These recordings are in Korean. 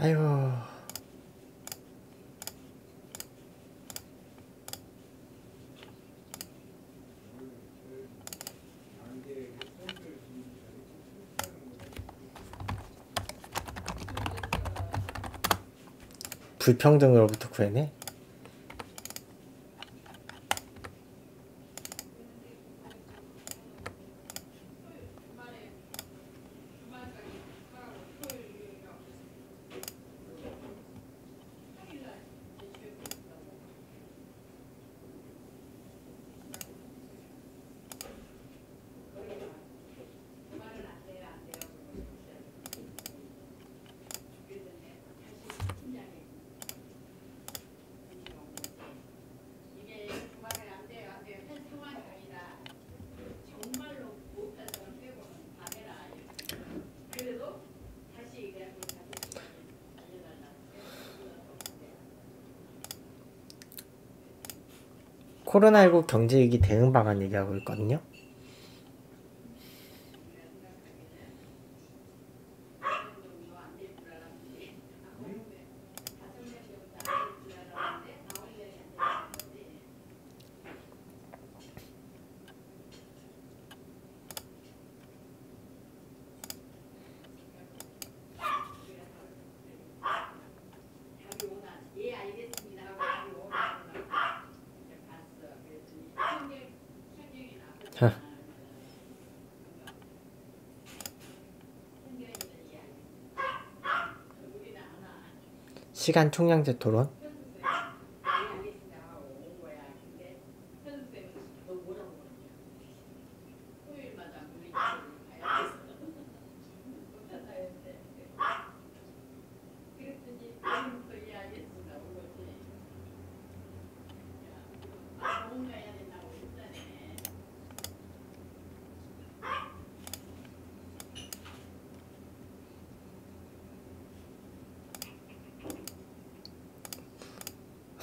아이고. 불평등으로부터 구해내? 코로나19 경제위기 대응 방안 얘기하고 있거든요. 시간 총량제 토론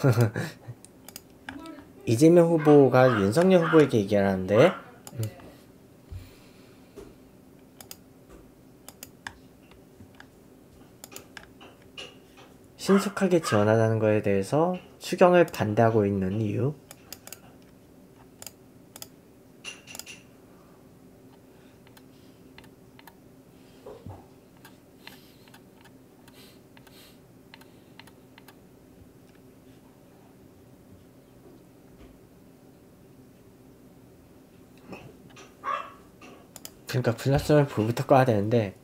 이재명 후보가 윤석열 후보에게 얘기하는데 음. 신속하게 지원하자는 것에 대해서 추경을 반대하고 있는 이유 불났으면 불부터 꺼야 되는데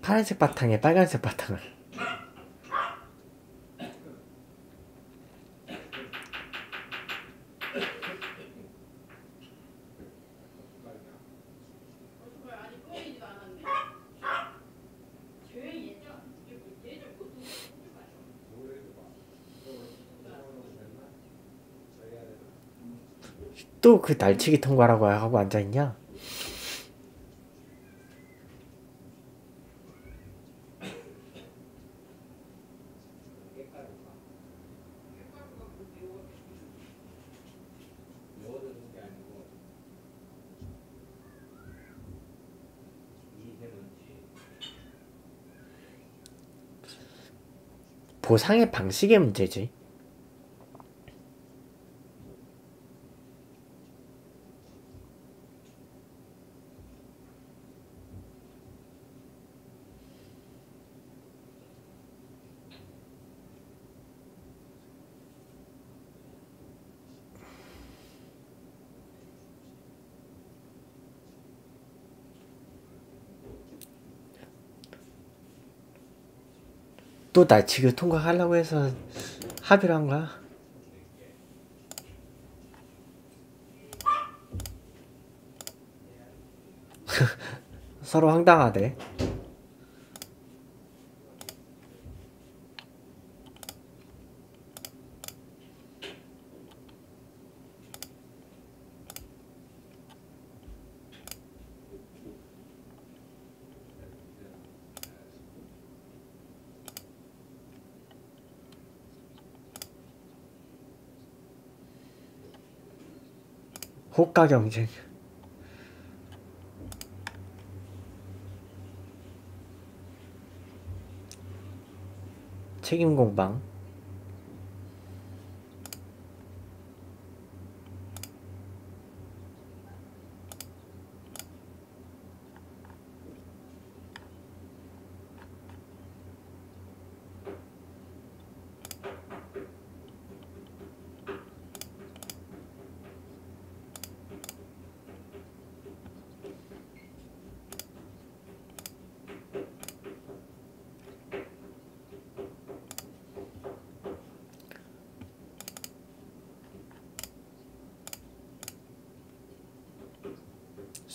파란색 바탕에 빨간색 바탕을 또그 날치기 통과라고 하고 앉아있냐? 보상의 방식의 문제지. 또 날치기 통과하려고 해서 합의를 한 거야? 서로 황당하대. 시가 경쟁. 책임 공방.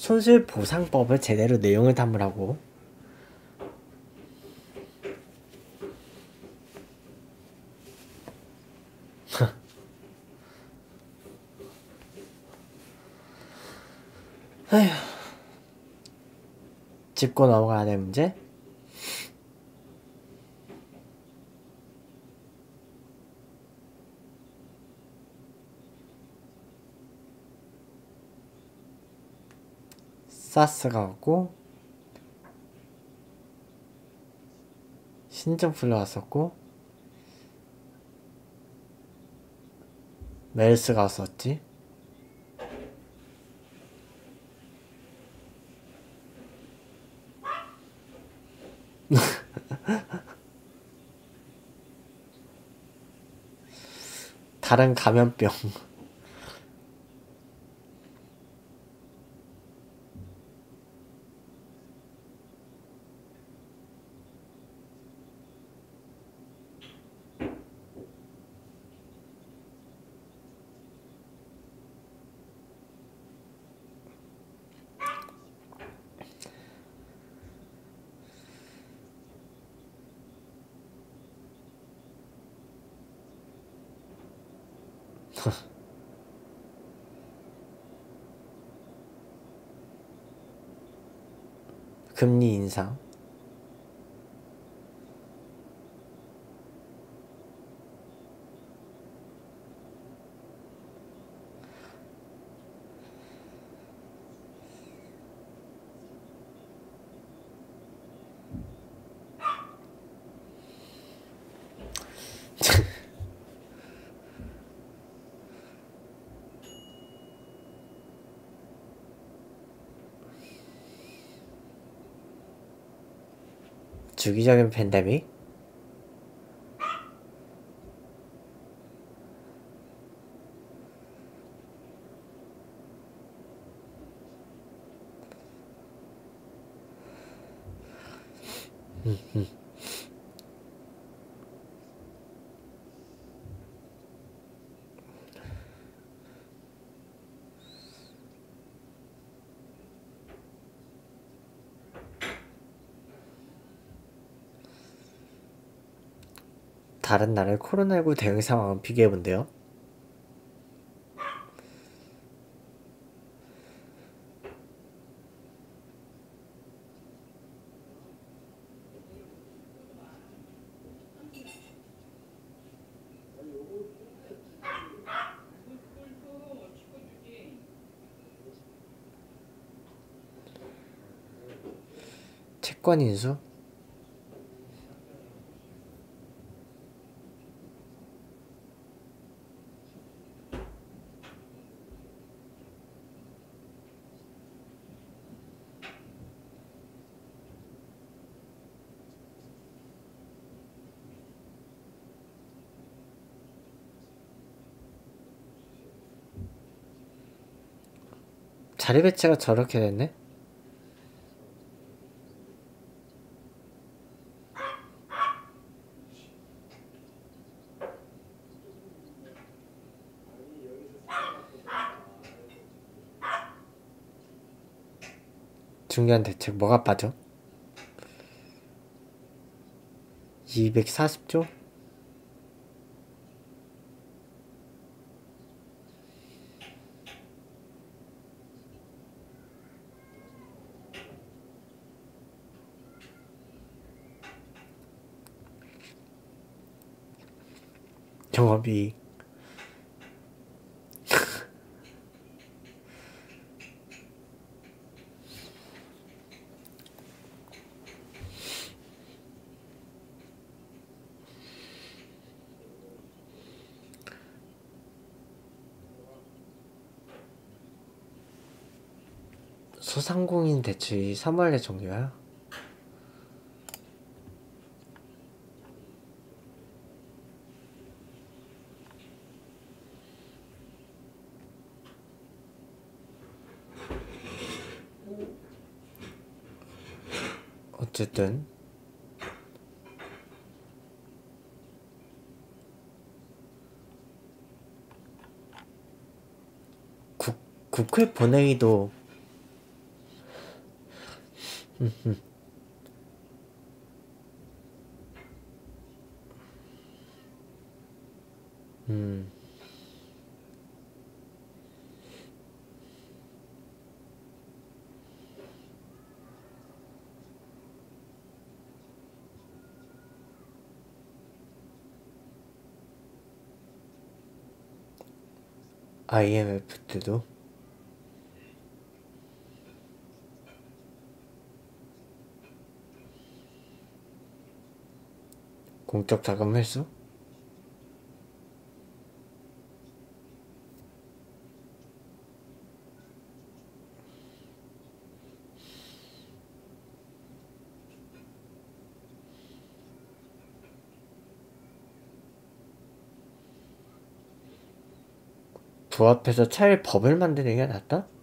손실 보상법을 제대로 내용을 담으라고 아휴 짚고 넘어가야 될 문제? 사스가 오고 신점플러 왔었고 멜스가 왔었지. 다른 감염병 금리 인상 주기적인 팬데믹 다른 나라의 코로나19 대응 상황을 비교해 본대요. 채권 인수 자리 배치가 저렇게 됐네? 중요한 대책 뭐가 빠져? 240조? 영업이 소상공인 대출이 3월에 종료야? 어쨌든 국, 국회 본회의도 음. IMF 때도 공적 자금 회수? 부합해서 차라리 법을 만드는 게 낫다?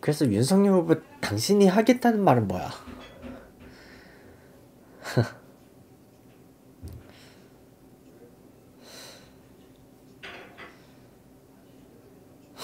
그래서 윤석열 후보 당신이 하겠다는 말은 뭐야?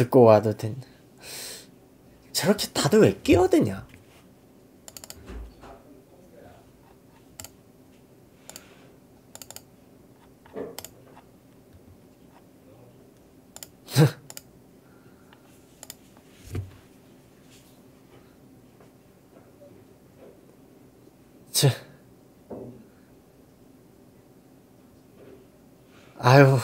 듣고 와도 된. 저렇게 다들 왜 끼어드냐? 저 아유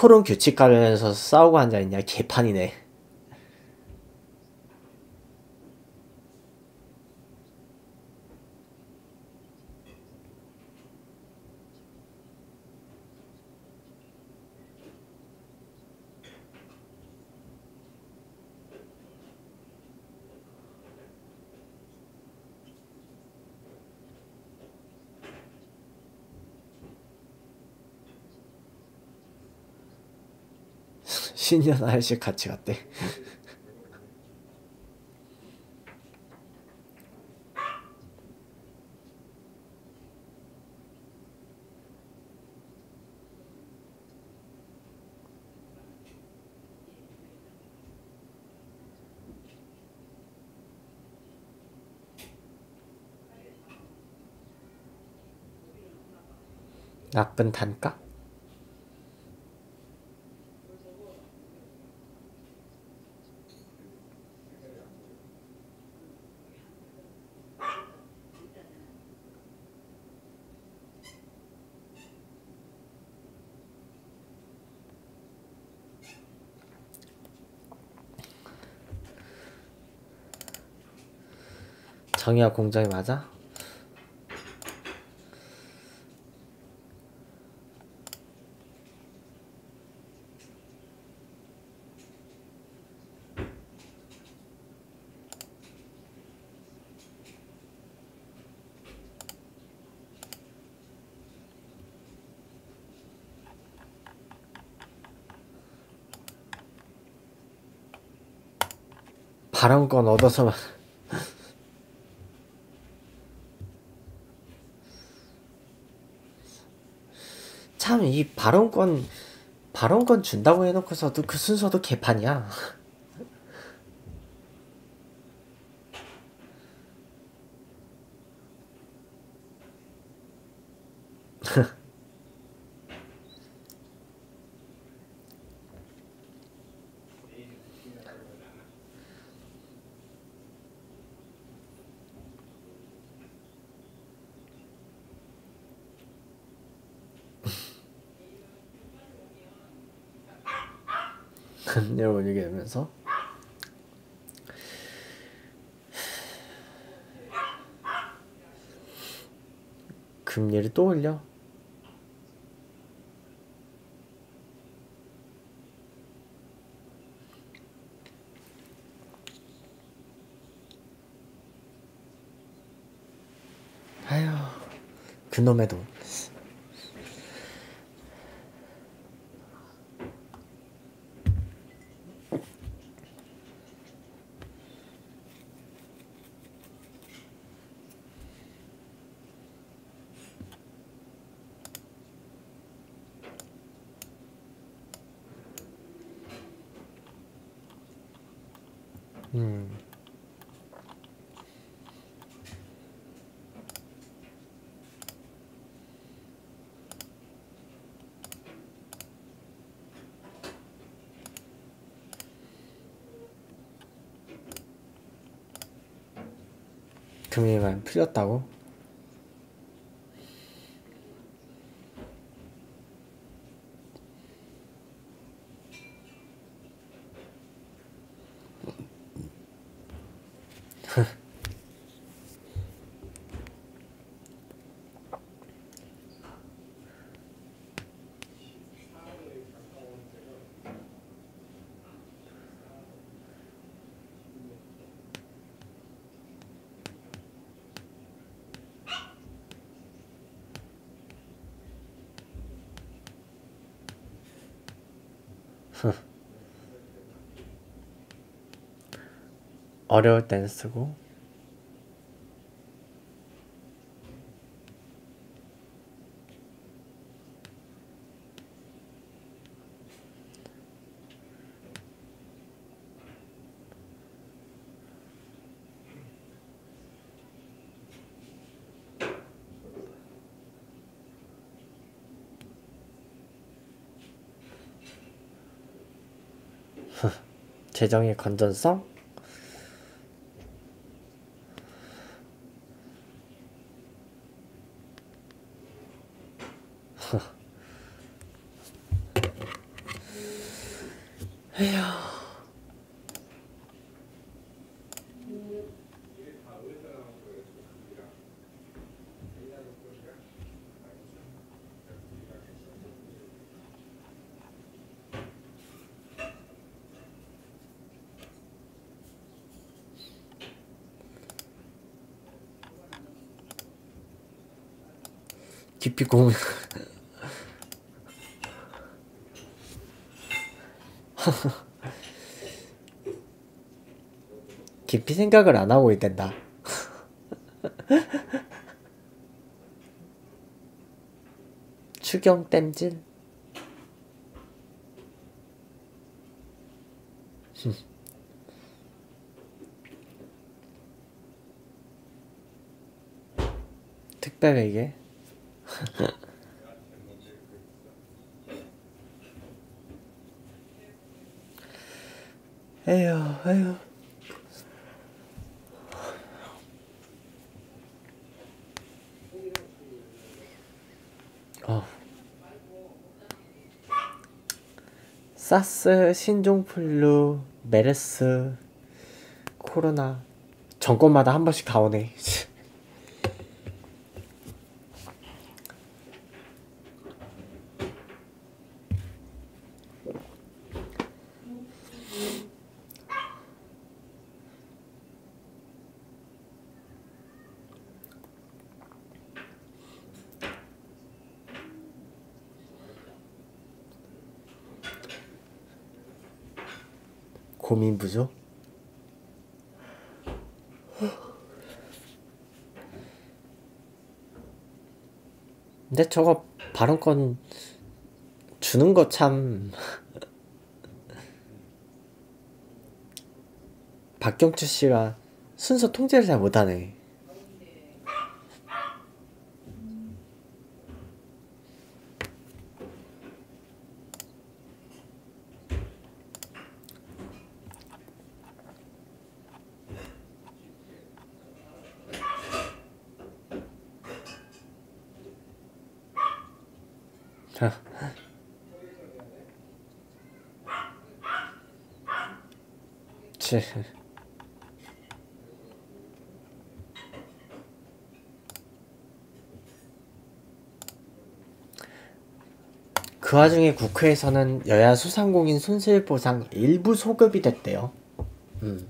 토론 규칙 관련해서 싸우고 앉아있냐? 개판이네 신년 아저씨 같이 갔대 나쁜 단가? 정의와 공정이 맞아? 발언권 얻어서만 참 이 발언권 발언권 준다고 해놓고서도 그 순서도 개판이야 여러분 이게 되면서 금리를 또 올려. 아휴 그놈의 돈 음. 금리만 풀렸다고? 어려울 땐 쓰고 재정의 건전성? 깊이 고민 깊이 생각을 안 하고 있단다. 추경 땜질? 특별하게 에휴 에휴 어. 사스, 신종플루, 메르스, 코로나 정권마다 한 번씩 다 오네. 고민부죠? 근데 저거 발언권 주는 거 참 박경추 씨가 순서 통제를 잘 못하네. 치. 그 와중에 국회에서는 여야 수상공인 손실보상 일부 소급이 됐대요. 음.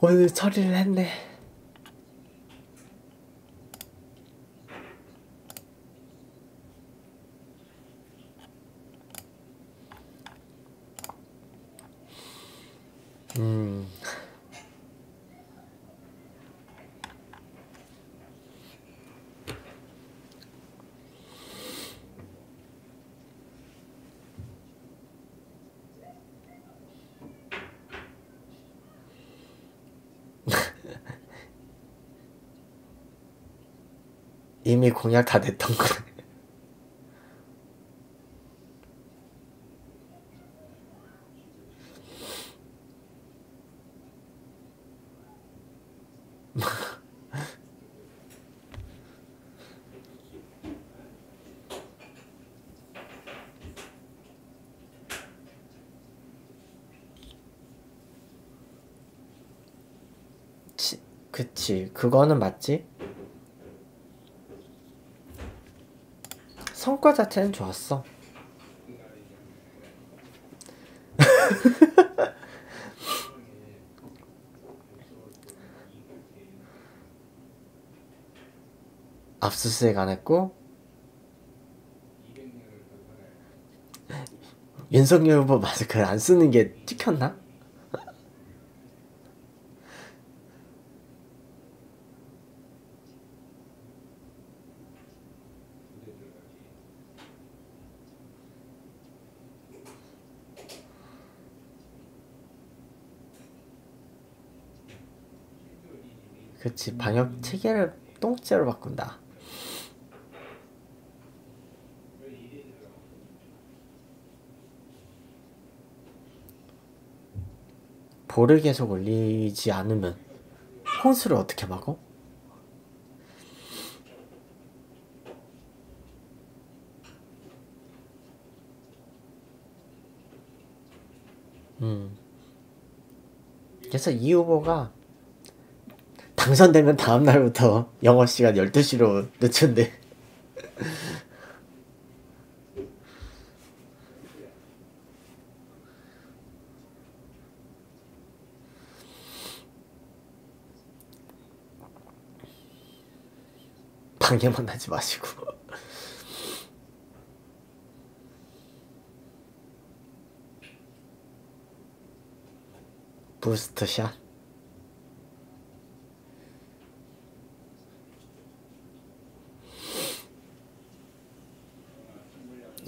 오늘 처리를 했네. 음. 이미 공약 다 됐던 거. 치, 그치. 그거는 맞지? 성과 자체는 좋았어. 압수수색 안 했고 윤석열 후보 마스크를 안 쓰는 게 찍혔나? 그치 방역 체계를 똥째로 바꾼다. 볼을 계속 올리지 않으면 홍수를 어떻게 막어? 음. 그래서 이 후보가 당선되면 다음 날부터 영어 시간 12시로 늦춘대. 방해만 하지 마시고. 부스트샷.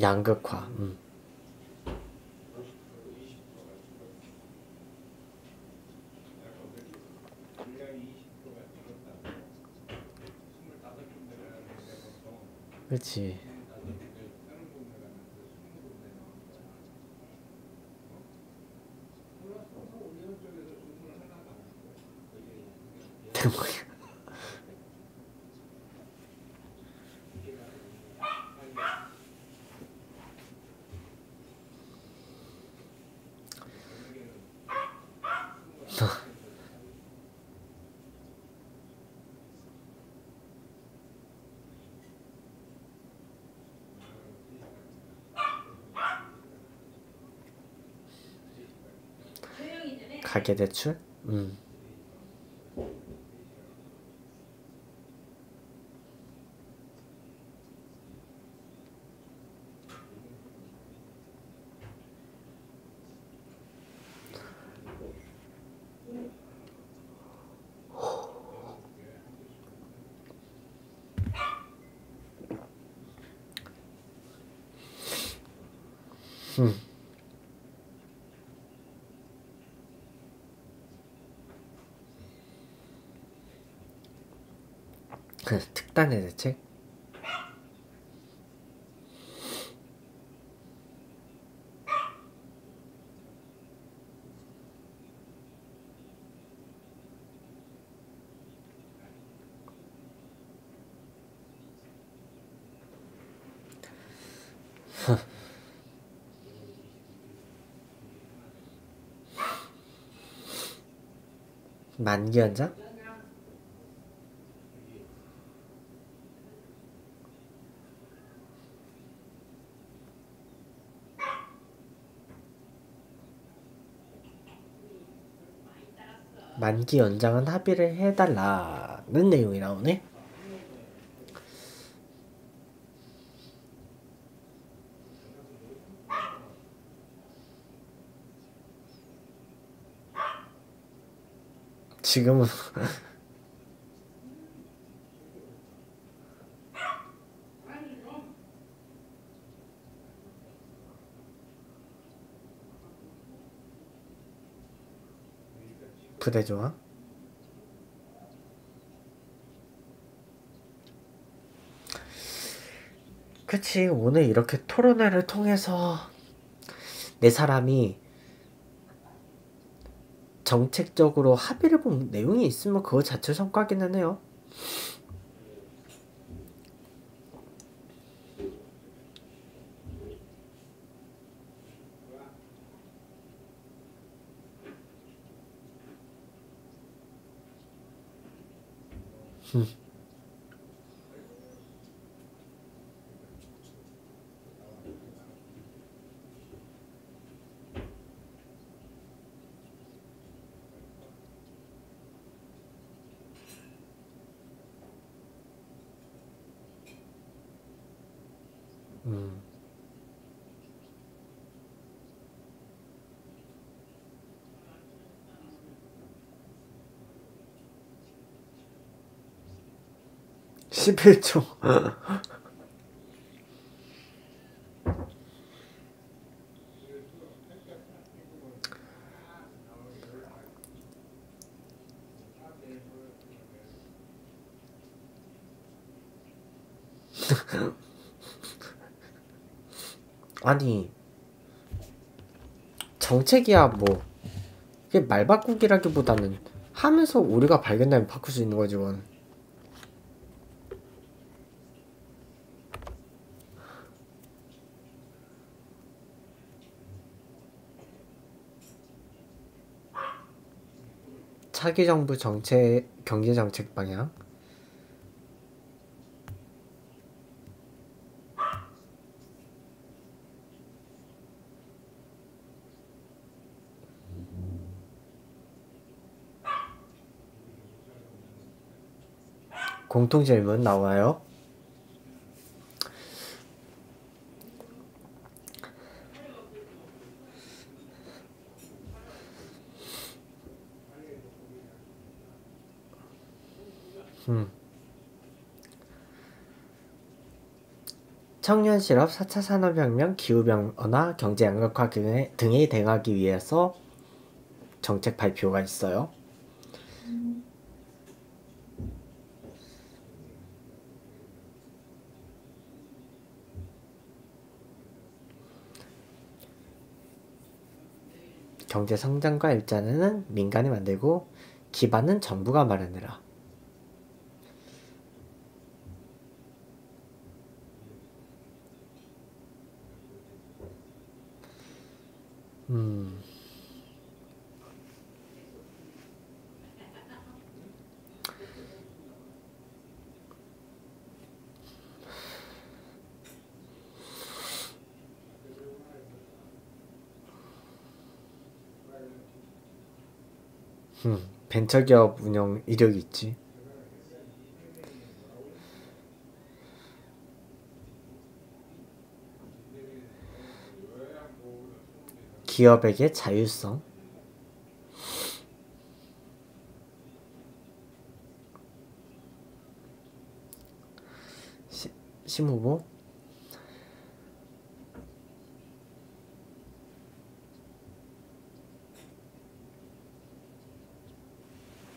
양극화. 음. 그렇지. 대박이야. 가계대출? 음. 음. 그 특단의 대책? 만기 연장? 만기 연장은 합의를 해달라는 내용이 나오네. 지금은 부대 좋아? 그치 오늘 이렇게 토론회를 통해서 내 사람이 정책적으로 합의를 본 내용이 있으면 그거 자체 성과기는 해요. 음. 11초. 아니 정책이야 뭐 이게 말 바꾸기라기보다는 하면서 우리가 발견되면 바꿀 수 있는 거지 원. 차기 정부 정책 경제 정책 방향 공통 질문 나와요. 음. 청년 실업, 4차 산업혁명, 기후변화, 경제 양극화 등에 대응하기 위해서 정책 발표가 있어요. 경제 성장과 일자리는 민간이 만들고 기반은 정부가 마련해라. 음. 음, 벤처기업 운영 이력이 있지. 기업에게 자율성. 시, 심후보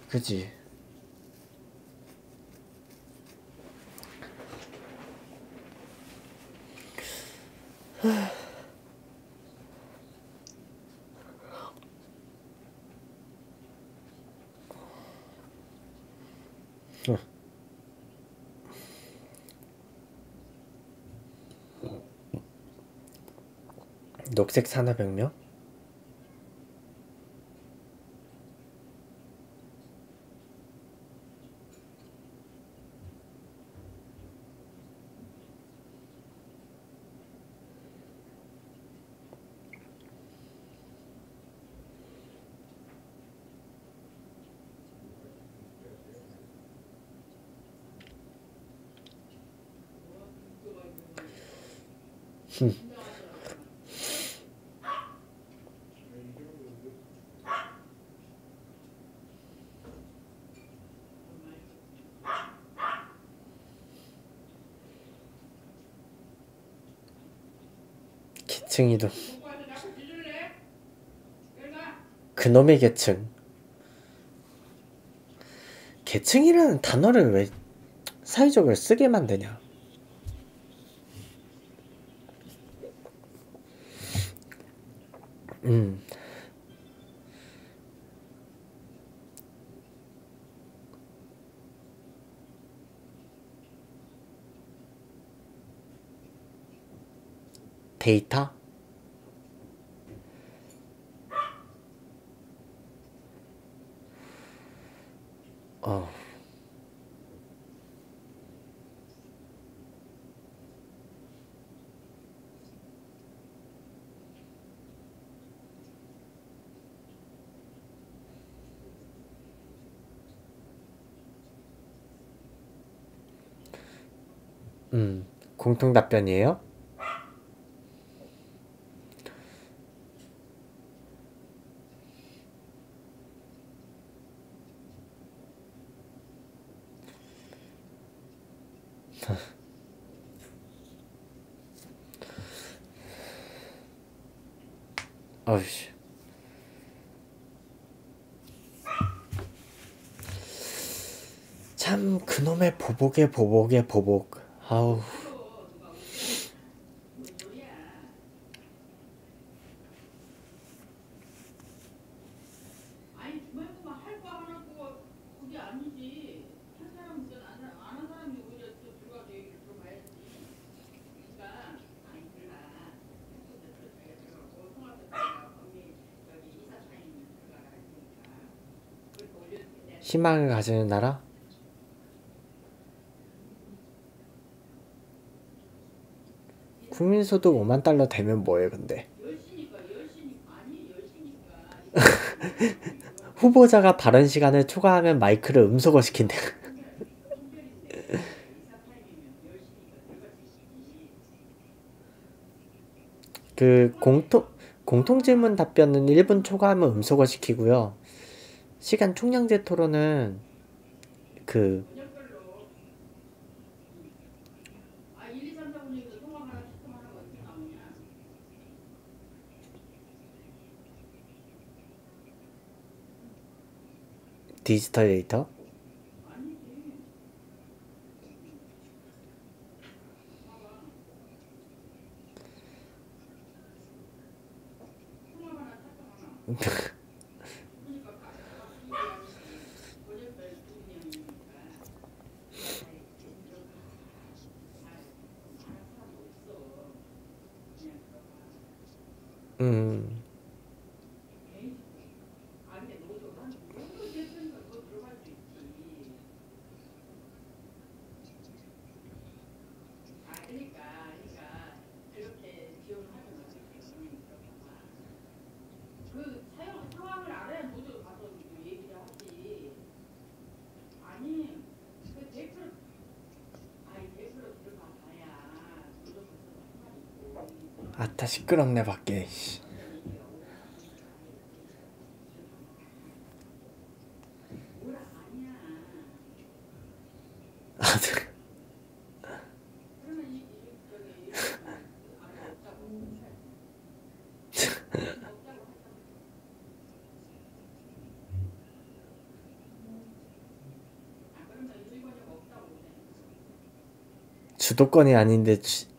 그지 녹색 산업혁명 계층이도. 그놈의 계층. 계층이라는 단어를 왜 사회적으로 쓰게 만드냐? 음. 데이터 어 음, 공통 답변이에요? 어이씨. 참 그놈의 보복의 보복의 보복. 아우. 아니 주말만 할거 하나고 그게 아니지 한 사람은 안한 사람이 오히려 또 들어가서 얘기를 들어봐야지 그러니까 아니 몰라 자기가 들어가고 통합도 들어가고 거기 여기 이사차임 들어가라 했으니까 그렇게 올려주는데 희망을 가지는 나라? 국민소득 5만 달러 되면 뭐해 근데? 후보자가 발언 시간을 초과하면 마이크를 음소거 시킨대. 그 공통 공통 질문 답변은 1분 초과하면 음소거 시키고요. 시간 총량제 토론은 그아 1, 2, 3, 4, 5, 6에서 통합 하나 시점 하나가 어떻게 나오냐 디지털 데이터 음 아 근데 너도 한 너도 됐으니까 너 들어갈 수 있지 아 그러니까 그러니까 그렇게 지원하면 어떻게 그러니까 그 사용 상황을 알아야 너도 가서 그 얘기를 아따 시끄럽네 밖에. 주도권이 아닌데 주...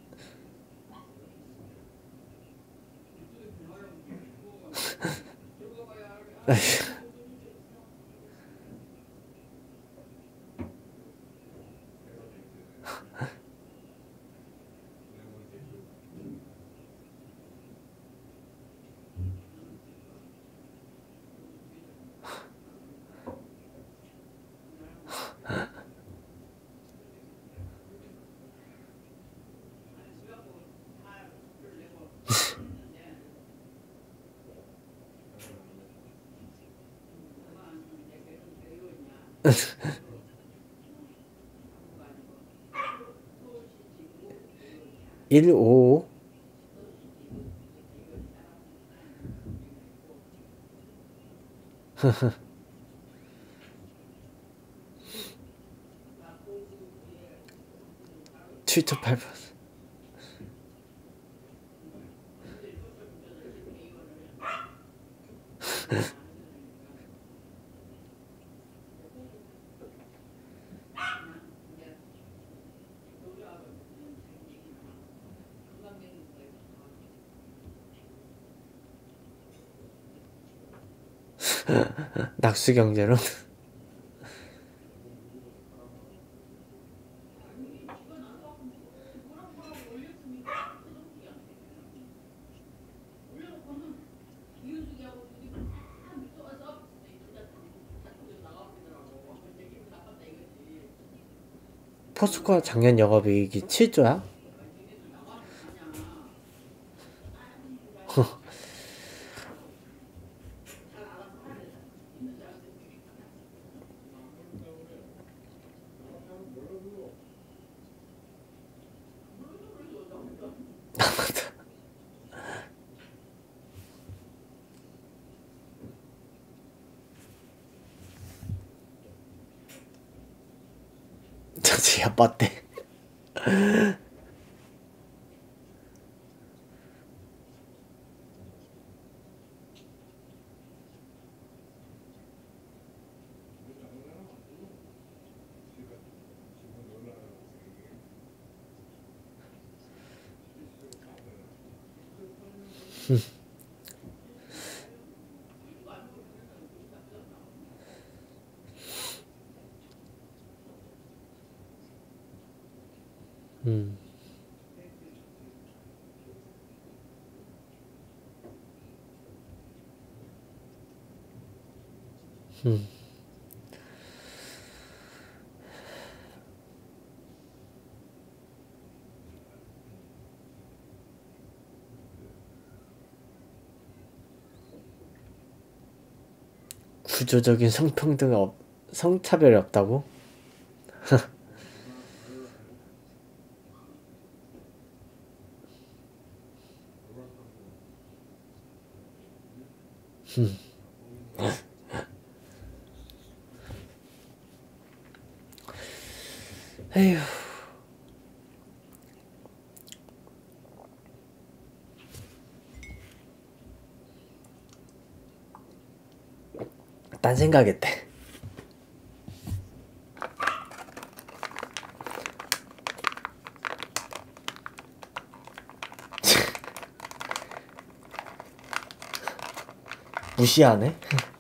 일오 칠초 팔 번. 낙수 경제로 포스코 작년 영업이익이 7조야? 저지 아빠때 음. 음. 구조적인 성평등 없, 성차별이 없다고? 에휴. 딴 생각했대. 무시하네.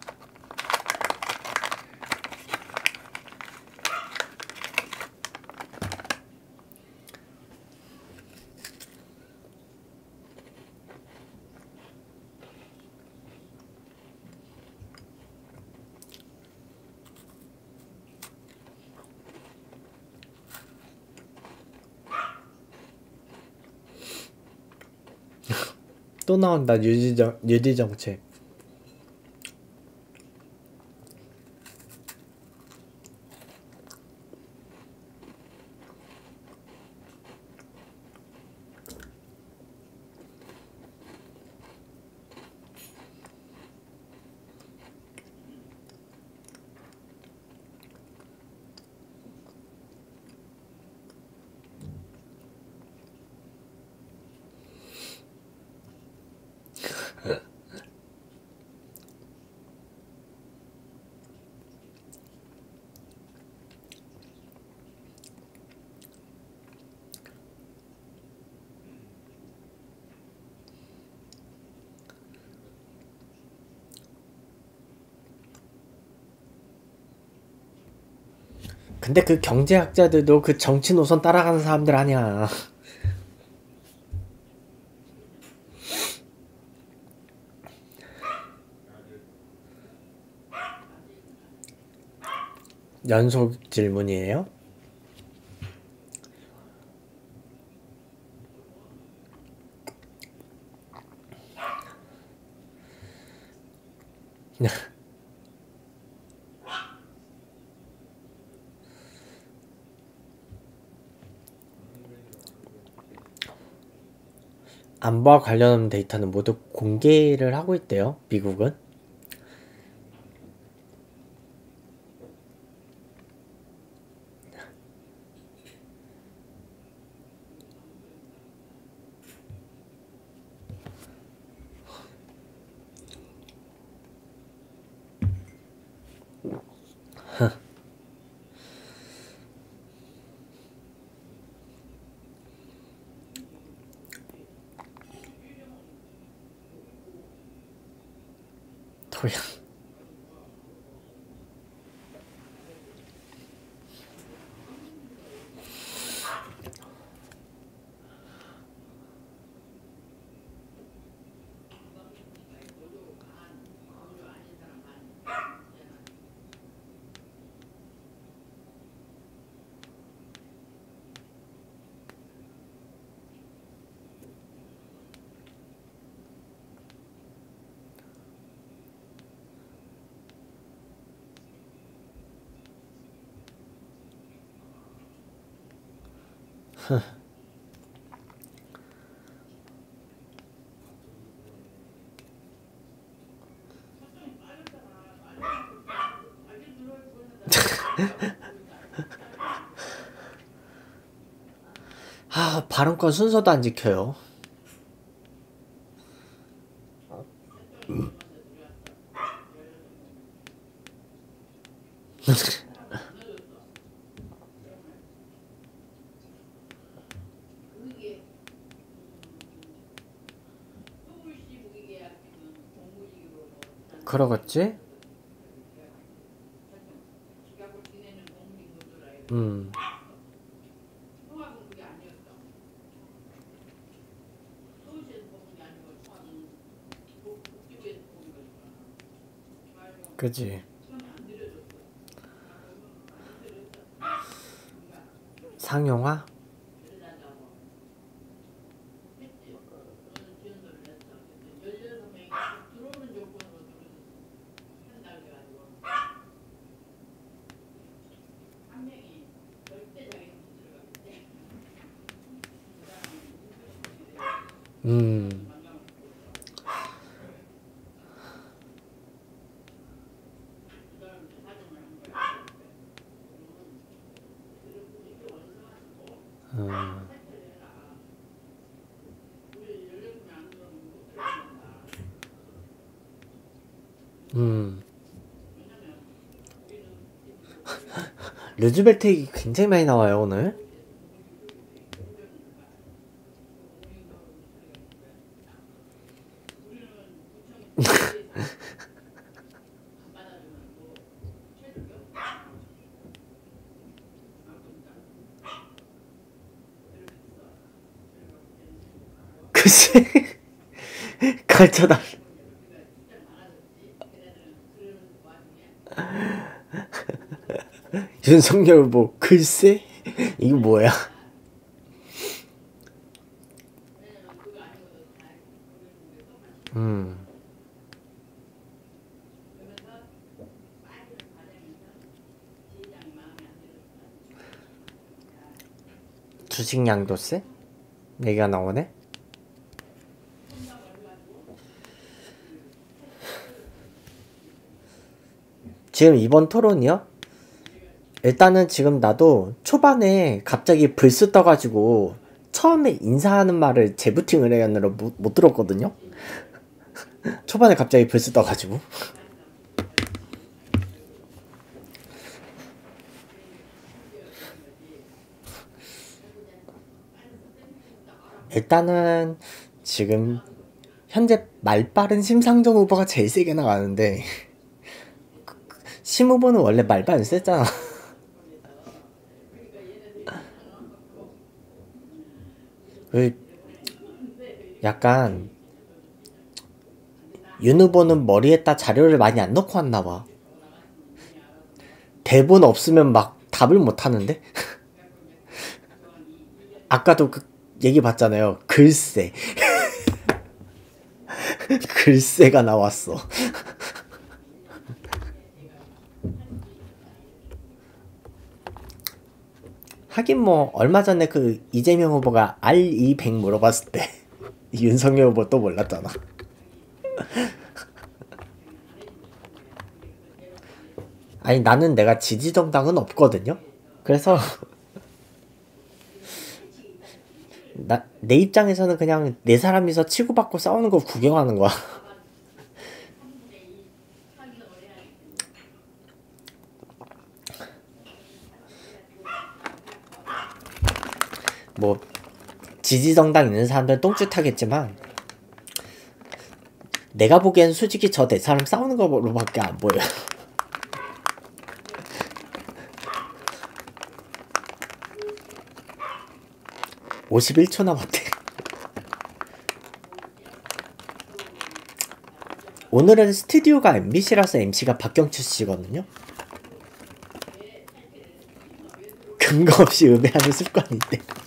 또 나온다 뉴디 정 뉴디 정책. 근데 그 경제학자들도 그 정치 노선 따라가는 사람들 아니야. 연속 질문이에요? 안보와 관련 데이터는 모두 공개를 하고 있대요, 미국은. 토양. 아, 발언권 순서도 안 지켜요. 그러겠지? 음. 통합은 그게 아니었어. 서울시에서 뽑은 게 아니고 통합은 복- 복지부에서 뽑은 거니까. 말로 그지. 상용화? 들여달라고 했지. 저는 지원서를 냈어. 그래서 16명이 들어오는 조건으로 한달 돼가지고 한 명이 절대 자기 못 들어가겠대. 그 사람은 음. 그 사람은 사정을 한 거야. 음. 우리 16명이 안 들어오면 못 들어간다. 음. 왜냐면 우리는 르즈벨트 얘기 굉장히 많이 나와요, 오늘. 글쎄. 가르쳐달. 윤석열 뭐 글쎄? 이거 뭐야? 음. 주식 양도세? 얘기가 나오네? 지금 이번 토론이요? 일단은 지금 나도 초반에 갑자기 불스 떠가지고 처음에 인사하는 말을 재부팅을 해야하느라 못, 못 들었거든요? 초반에 갑자기 불스 떠가지고 일단은 지금 현재 말빠른 심상정 후보가 제일 세게 나가는데 심 후보는 원래 말빨 셌잖아 약간 윤 후보는 머리에다 자료를 많이 안 넣고 왔나 봐. 대본 없으면 막 답을 못 하는데? 아까도 그 얘기 봤잖아요. 글쎄. 글쎄가 나왔어. 하긴 뭐 얼마 전에 그 이재명 후보가 R200 물어봤을 때 윤석열 후보 또 몰랐잖아. 아니 나는 내가 지지 정당은 없거든요. 그래서 나, 내 입장에서는 그냥 네 사람이서 치고받고 싸우는 거 구경하는 거야. 뭐 지지 정당 있는 사람들은 똥짓하겠지만 내가 보기엔 솔직히 저 네 사람 싸우는 거로밖에 안 보여. 요 51초 남았대. 오늘은 스튜디오가 MBC라서 MC가 박경추 씨거든요. 근거 없이 음해하는 습관이 있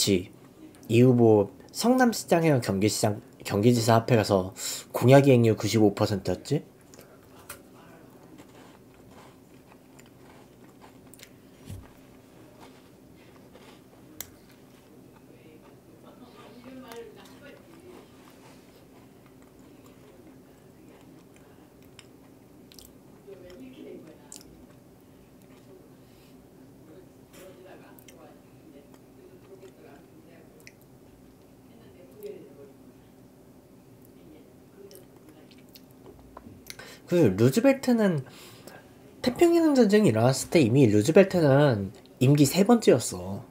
대. 그치. 이 후보 성남시장이랑 경기시장, 경기지사 앞에 가서 공약 이행률 95%였지? 그 루즈벨트는 태평양 전쟁이 일어났을 때 이미 루즈벨트는 임기 세 번째였어.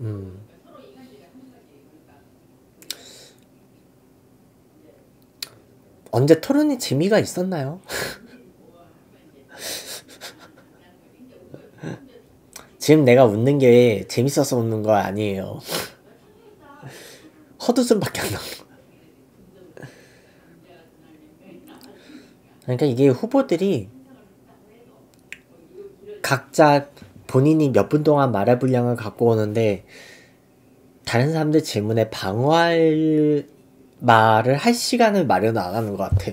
음. 언제 토론이 재미가 있었나요? 지금 내가 웃는 게 재밌어서 웃는 거 아니에요. 헛웃음밖에 안 거야. 그러니까 이게 후보들이 각자 본인이 몇 분 동안 말할 분량을 갖고 오는데 다른 사람들 질문에 방어할 말을 할 시간을 마련 안 하는 것 같아.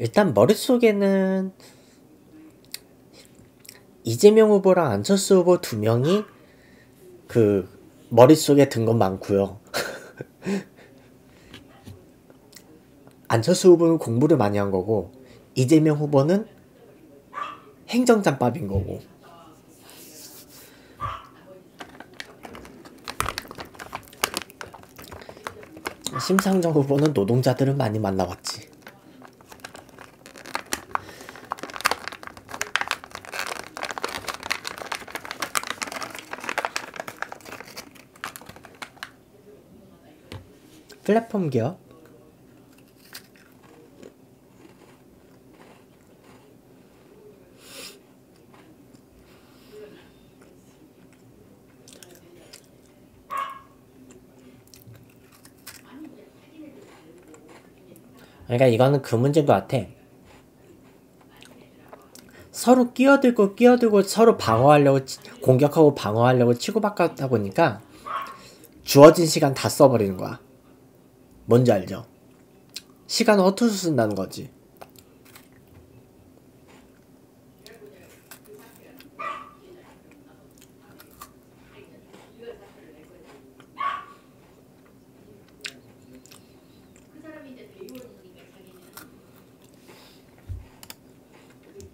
일단 머릿속에는 이재명 후보랑 안철수 후보 두 명이 그 머릿속에 든 건 많고요. 안철수 후보는 공부를 많이 한 거고 이재명 후보는 행정장밥인 거고 심상정 후보는 노동자들을 많이 만나봤지. 플랫폼 기업 그러니까 이거는 그 문제인 것 같아. 서로 끼어들고 끼어들고 서로 방어하려고 치- 공격하고 방어하려고 치고받다 보니까 주어진 시간 다 써버리는 거야. 뭔지 알죠? 시간을 허투루 쓴다는 거지.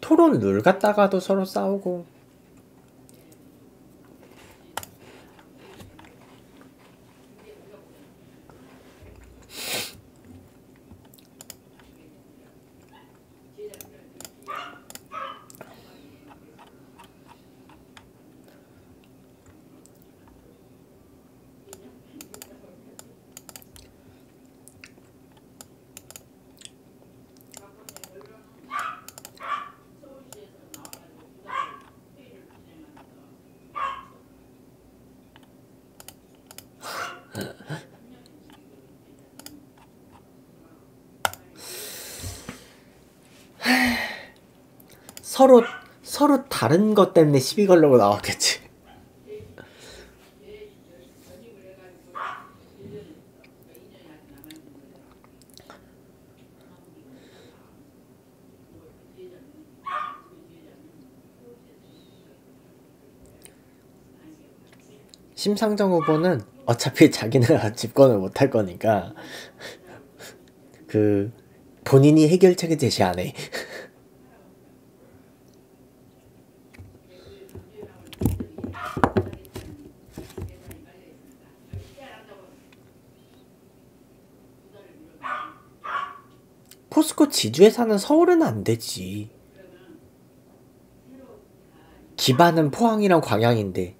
토론 룰 갖다가도 서로 싸우고 서로 서로 다른 것 때문에 시비 걸려고 나왔겠지. 심상정 후보는 어차피 자기네가 집권을 못할 거니까 그 본인이 해결책을 제시 안 해. 포스코 지주에 사는 서울은 안 되지. 기반은 포항이랑 광양인데.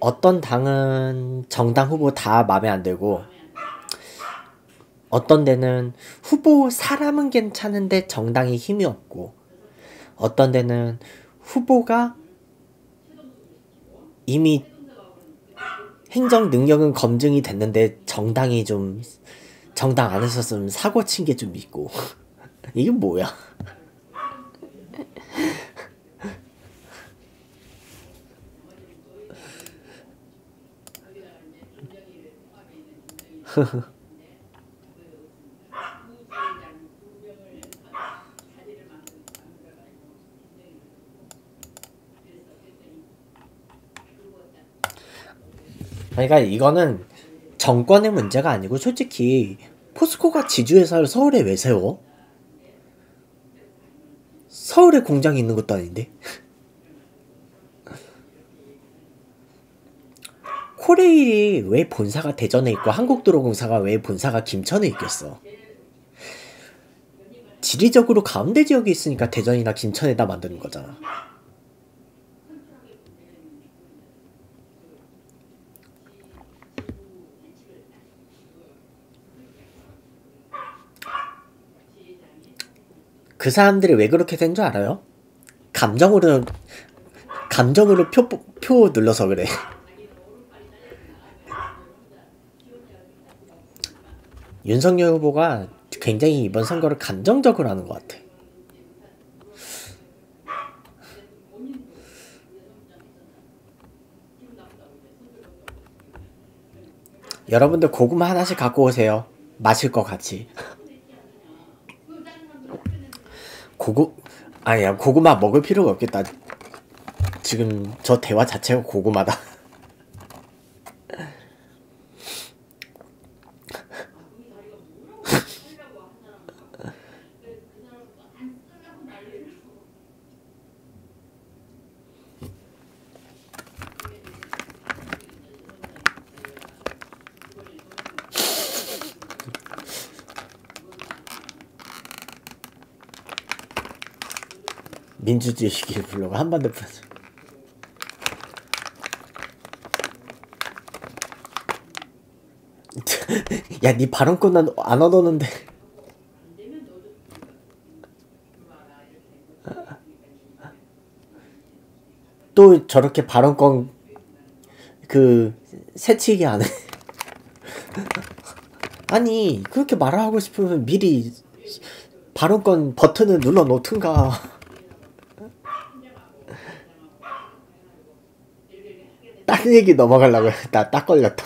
어떤 당은 정당 후보 다 마음에 안 들고 어떤 데는 후보 사람은 괜찮은데 정당이 힘이 없고 어떤 데는 후보가 이미 행정 능력은 검증이 됐는데 정당이 좀 정당 안에서 좀 사고 친 게 좀 있고 이게 뭐야? 그러니까 이거는 정권의 문제가 아니고 솔직히 포스코가 지주회사를 서울에 왜 세워? 서울에 공장이 있는 것도 아닌데. 코레일이 왜 본사가 대전에 있고 한국도로공사가 왜 본사가 김천에 있겠어? 지리적으로 가운데 지역에 있으니까 대전이나 김천에다 만드는 거잖아. 그 사람들이 왜 그렇게 된 줄 알아요? 감정으로 감정으로 표, 표 눌러서 그래. 윤석열 후보가 굉장히 이번 선거를 감정적으로 하는 것 같아. 여러분들 고구마 하나씩 갖고 오세요. 마실 거 같이. 고구 아니야 고구마 먹을 필요가 없겠다. 지금 저 대화 자체가 고구마다. 민주주의 시기를 불러가 한반도 프로젝트. 야, 네 발언권 난안 얻었는데. 또 저렇게 발언권 그 새치기 안 해. 아니 그렇게 말을 하고 싶으면 미리 발언권 버튼을 눌러 놓든가. 딴 얘기 넘어가려고 나딱 걸렸다.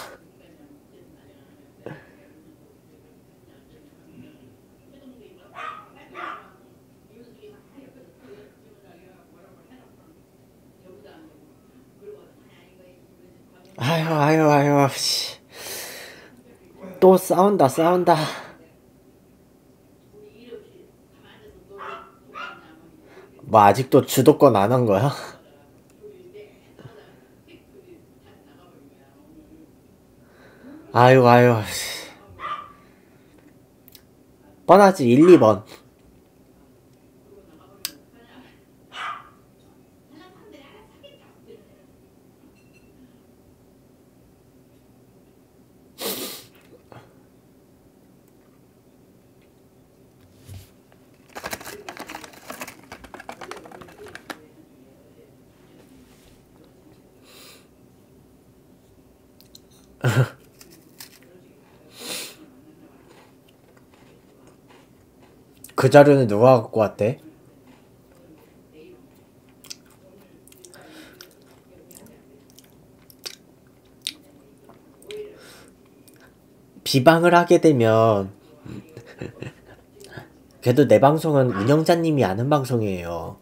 아유 아유 아유 씨. 또 싸운다 싸운다. 뭐 아직도 주도권 안 한 거야? 아유 아유 씨. 뻔하지 1, 2번 그 자료는 누가 갖고 왔대? 비방을 하게 되면 그래도 내 방송은 운영자님이 아는 방송이에요.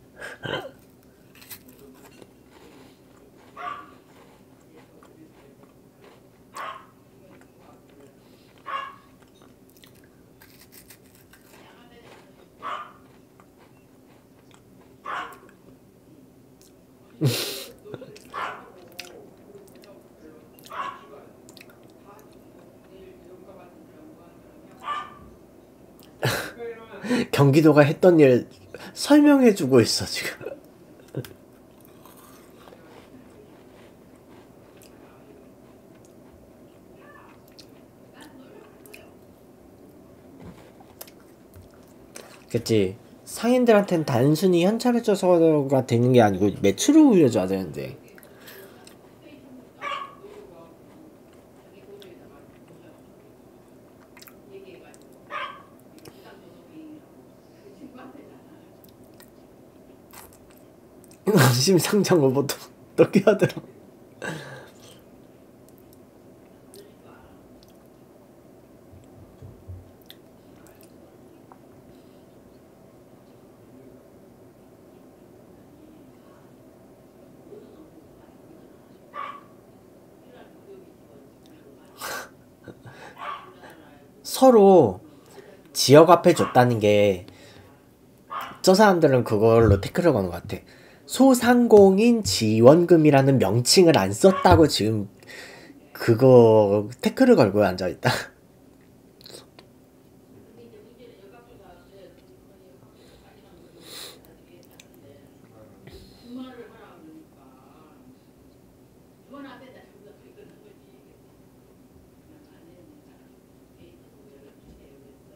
경 기도가 했던 일 설명해주고 있어 지금. 그치 상인들한테는 단순히 현찰해줘서가 되는 게 아니고 매출을 올려줘야 되는데 심상정 후보도 어떻게 하더라 서로 지역 앞에 줬다는 게 저 사람들은 그걸로 태클을 거는 것 같아. 소상공인 지원금이라는 명칭을 안 썼다고 지금 그거 태클을 걸고 앉아 있다. 주말을 하라 그러니까 주말 앞에다 전부 다 그걸 한 거지. 그냥 안 되니까 데이터 연락 주세요 그랬어.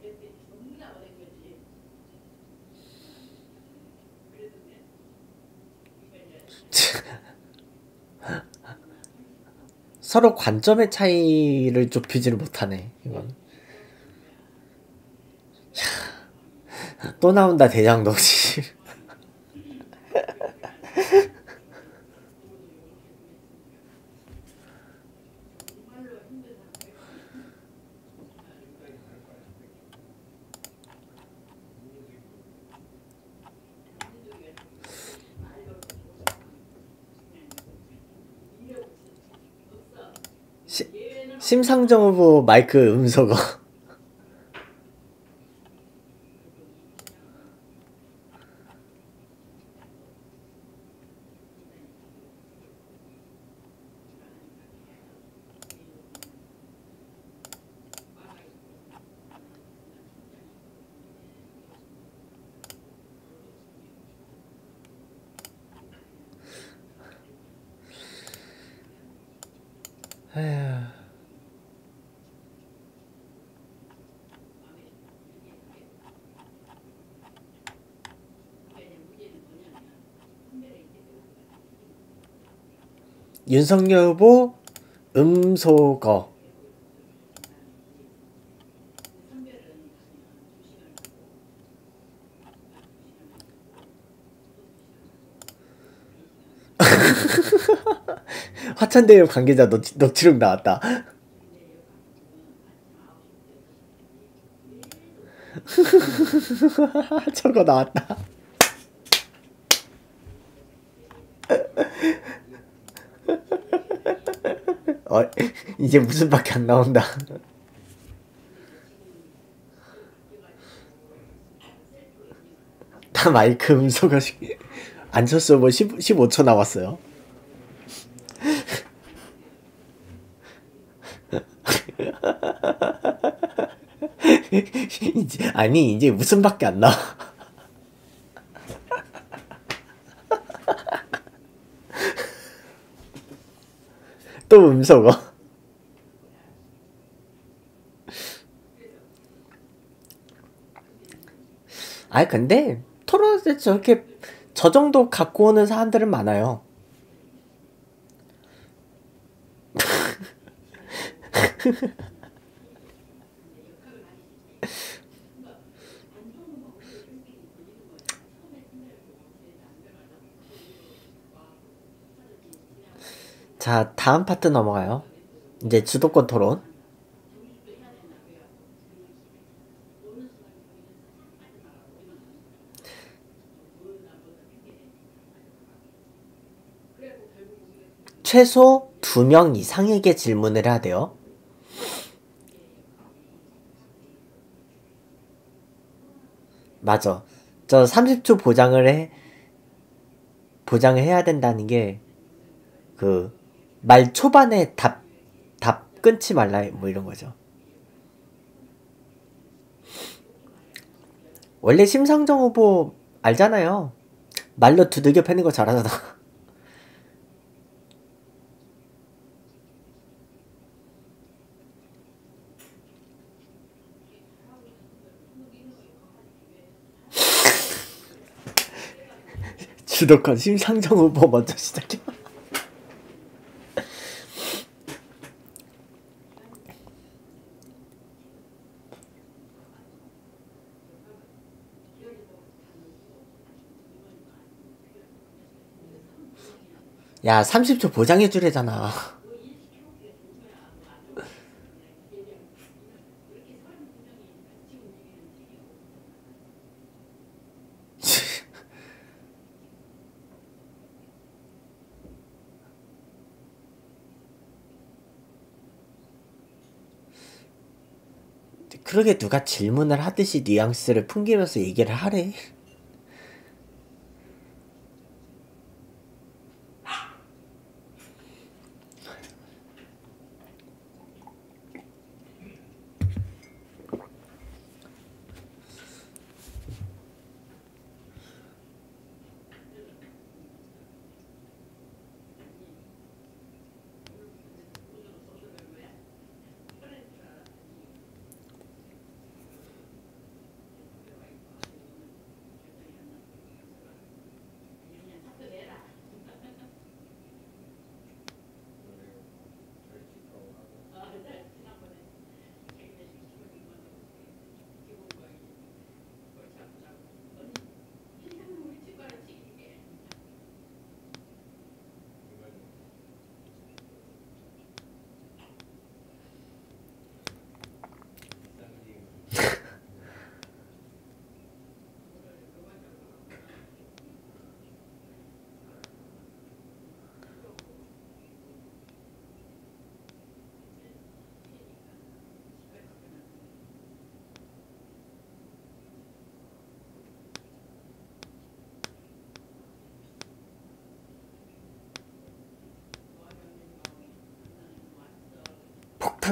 그랬더니 전부 다 보낸 거지. 그랬는데 이거 이제 서로 관점의 차이를 좁히지를 못하네. 이건. 야, 또 나온다 대장동지. 시, 심상정 후보 마이크 음소거. 윤석열 후보 음소거 화천대유 관계자 녹, 녹취록 나왔다. 저거 나왔다. 어, 이제 무슨 밖에 안 나온다. 다 마이크 음소거 안 쳤어 뭐 10, 15초 남았어요. 이제 아니 이제 웃음밖에 안 나와. 또 음소거. 아니 근데 토론에 저렇게 저 정도 갖고 오는 사람들은 많아요. 자, 다음 파트 넘어가요. 이제 주도권 토론. 최소 두명 이상에게 질문을 돼요. 맞아. 저 30초 보장을 해, 보장을 해야 된다는 게, 그, 말 초반에 답, 답 끊지 말라, 뭐 이런 거죠. 원래 심상정 후보 알잖아요. 말로 두들겨 패는 거 잘하잖아. 주도권 심상정 후보 먼저 시작해. 야, 30초 보장해 주래잖아. 그러게 누가 질문을 하듯이 뉘앙스를 풍기면서 얘기를 하래.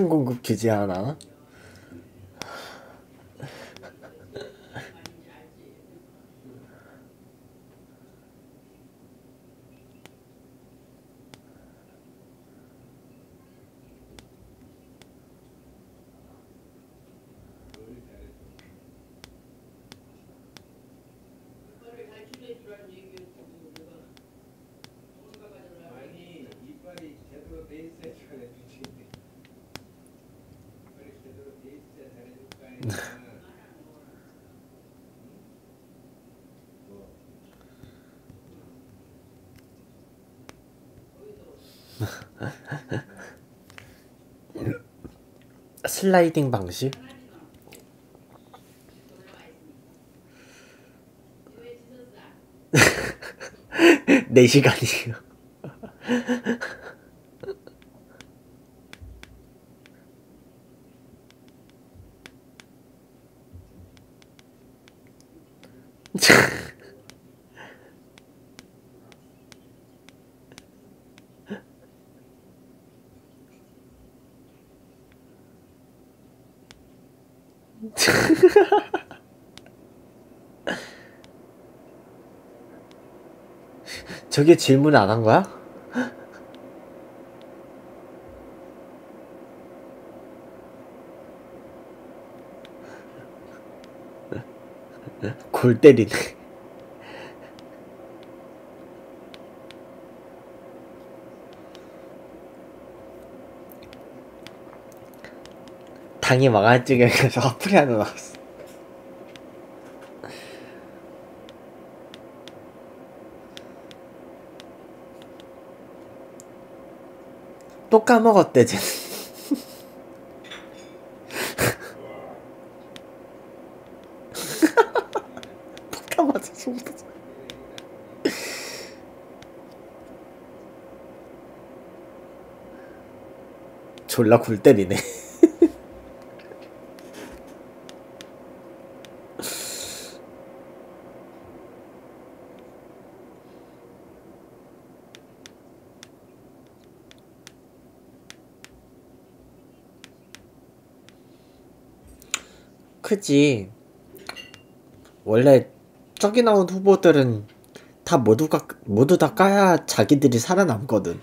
폭탄 공급 규제 하나? 이빨을 잘 주도해 주라는 얘기였고 내가 뭔가 가져라. 아니 이빨이 슬라이딩 방식? 네 시간이요. 저게 질문 안 한 거야? 골 때리네. 당이 망할 지경에서 화풀이 하나 나왔어. 또 까먹었대, 쟤. 또 까먹었어, 속도. 졸라 굴 때리네. 크지. 원래 저기 나온 후보들은 다 모두 가, 모두 다 까야 자기들이 살아남거든.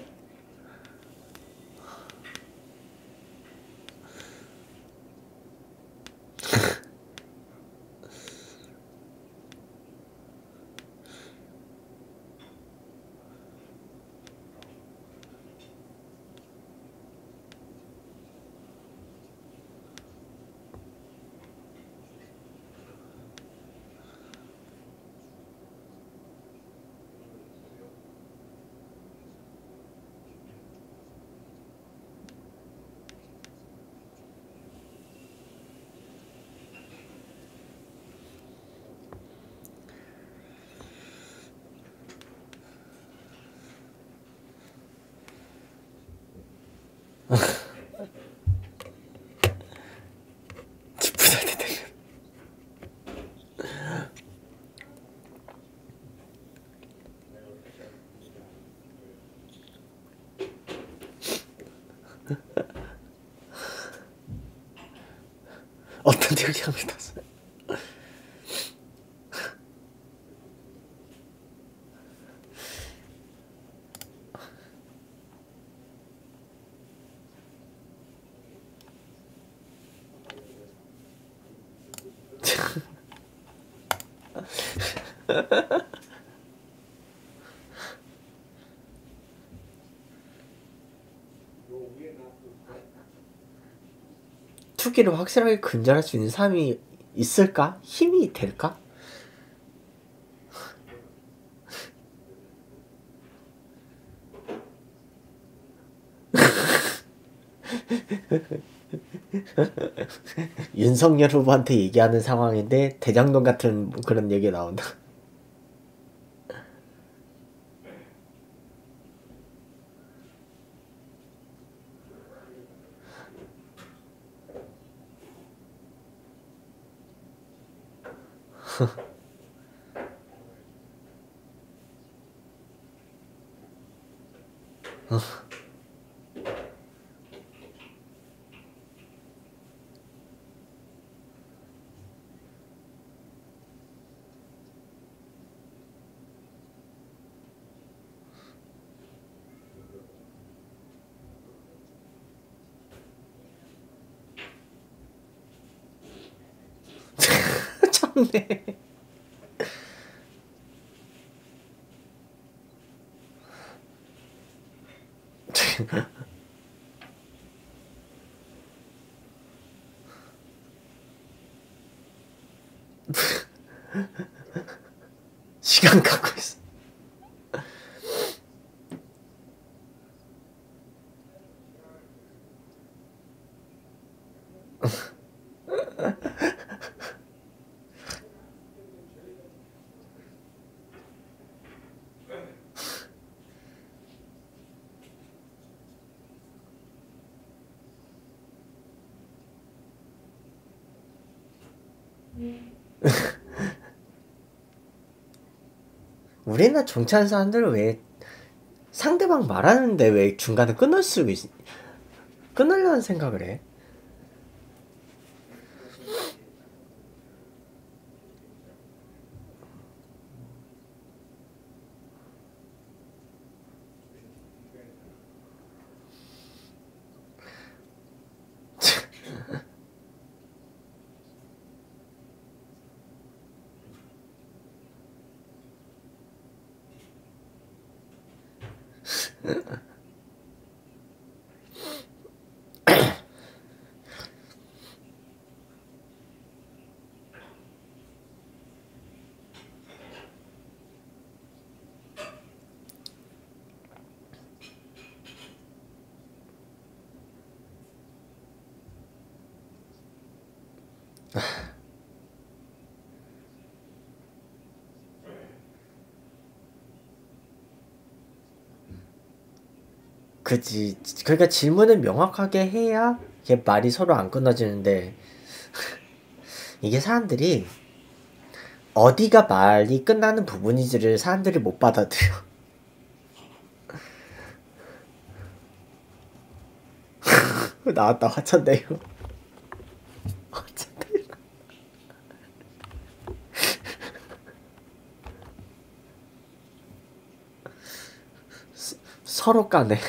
얘기합니다. 투기를 확실하게 근절할 수 있는 사람이 있을까? 힘이 될까? 윤석열 후보한테 얘기하는 상황인데 대장동 같은 그런 얘기 나온다. 참네. 시간 갖고 우리나 정치하는 사람들은 왜 상대방 말하는데 왜 중간에 끊을 수 있, 끊으려는 생각을 해? 그지. 그러니까 질문을 명확하게 해야 이게 말이 서로 안 끊어지는데 이게 사람들이 어디가 말이 끝나는 부분인지를 사람들이 못 받아들여. 나왔다 화천대유. 화천대유. 서- 서로 까네.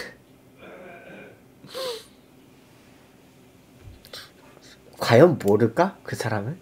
과연 모를까? 그 사람은?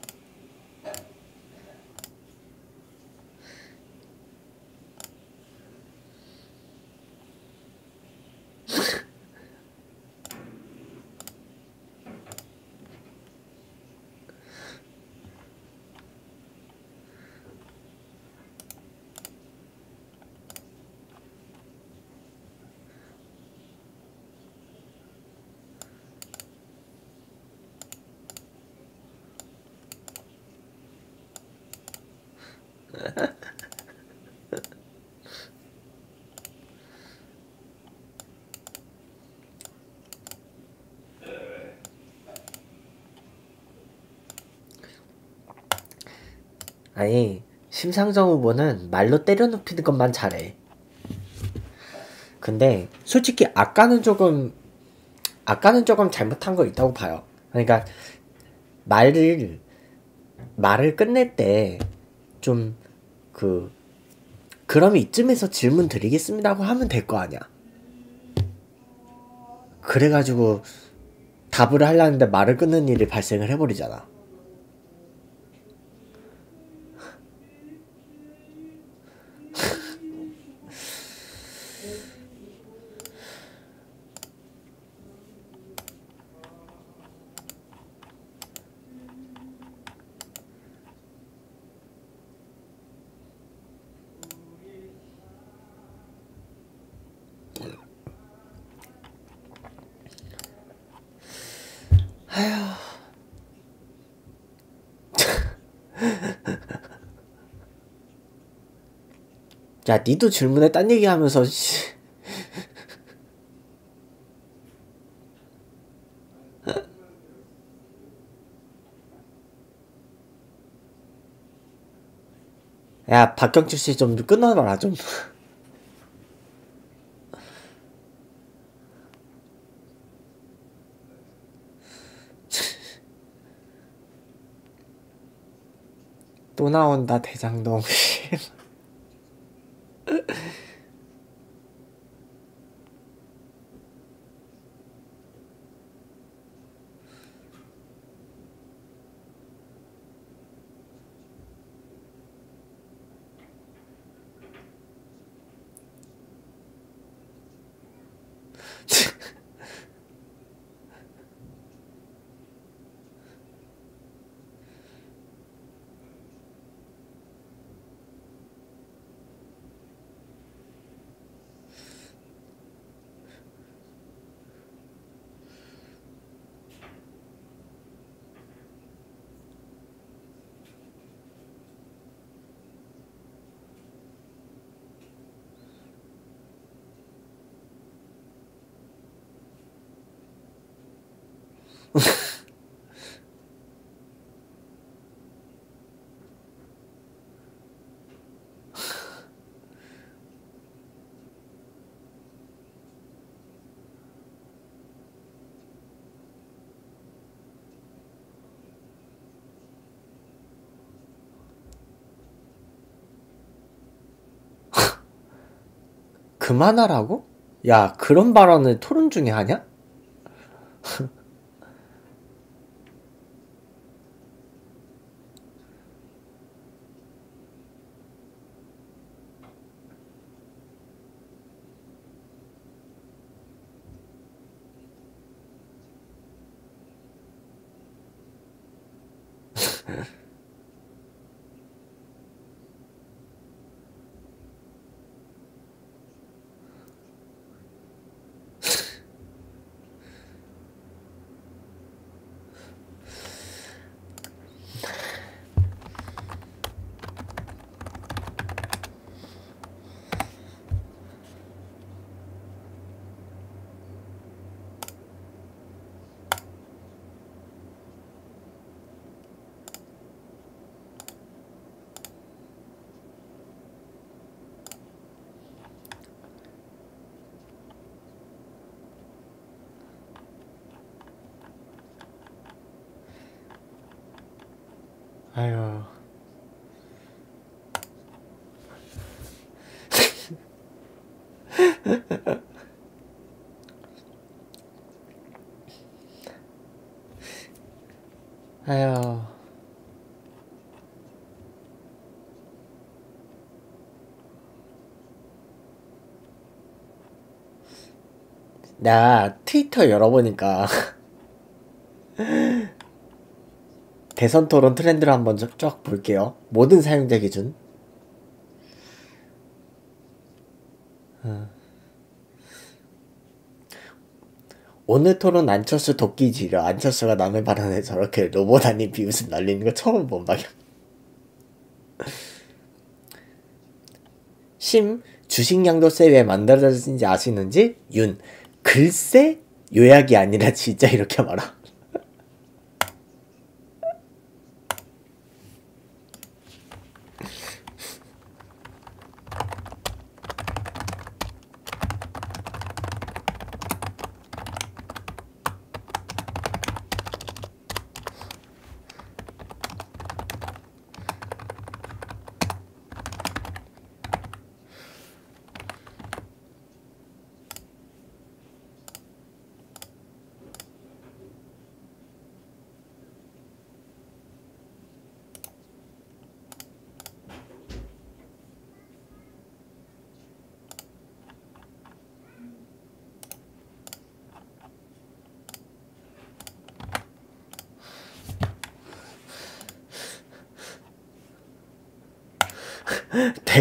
아니, 심상정 후보는 말로 때려눕히는 것만 잘해. 근데 솔직히 아까는 조금 아까는 조금 잘못한 거 있다고 봐요. 그러니까 말을 말을 끝낼 때 좀 그 그럼 이쯤에서 질문 드리겠습니다고 하면 될 거 아니야. 그래가지고 답을 하려는데 말을 끊는 일이 발생을 해버리잖아. 야, 니도 질문에 딴 얘기 하면서 씨. 야, 박경철 씨 좀 끊어봐라 좀. 또 나온다 대장동. 그만하라고? 야, 그런 발언을 토론 중에 하냐? 아유. 아유. 나 트위터 열어보니까 대선 토론 트렌드를 한번 쫙, 쫙 볼게요. 모든 사용자 기준. 어. 오늘 토론 안철수 도끼 지려 안철수가 남의 발언에 저렇게 로봇 아닌 비웃음 날리는 거 처음 본 방향. 심 주식 양도세 왜 만들어졌는지 아시는지? 윤 글쎄 요약이 아니라 진짜 이렇게 말아.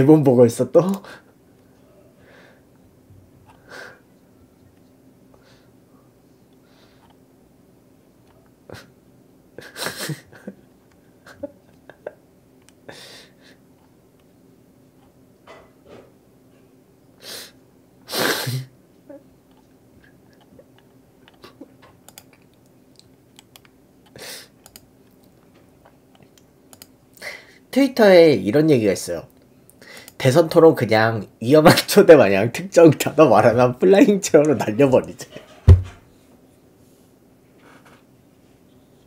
대본 보고 있어 또? 트위터에 이런 얘기가 있어요. 대선 토론 그냥 위험한 초대 마냥 특정 단어 말하면 flying chair로 날려버리지.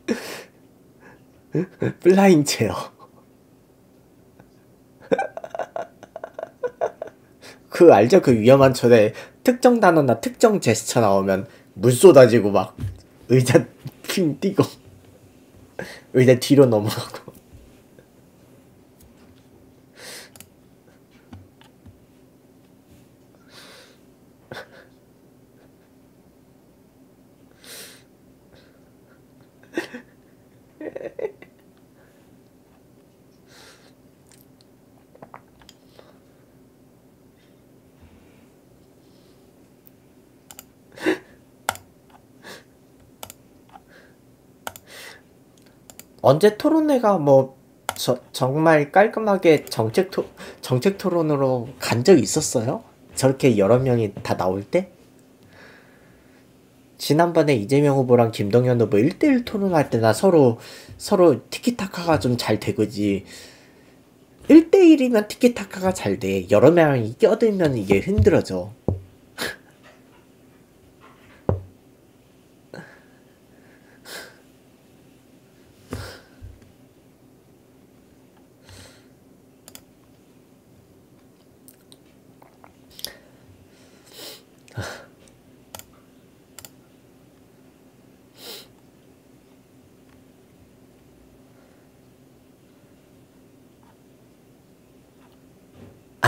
flying chair. 그 알죠? 그 위험한 초대 특정 단어나 특정 제스처 나오면 물 쏟아지고 막 의자 핑 뛰고 의자 뒤로 넘어가고 언제 토론회가 뭐 저, 정말 깔끔하게 정책 토, 정책 토론으로 간 적이 있었어요? 저렇게 여러 명이 다 나올 때? 지난번에 이재명 후보랑 김동연 후보 1대1 토론할 때나 서로 서로 티키타카가 좀 잘 되거지 1대1이면 티키타카가 잘 돼. 여러 명이 껴들면 이게 힘들어져.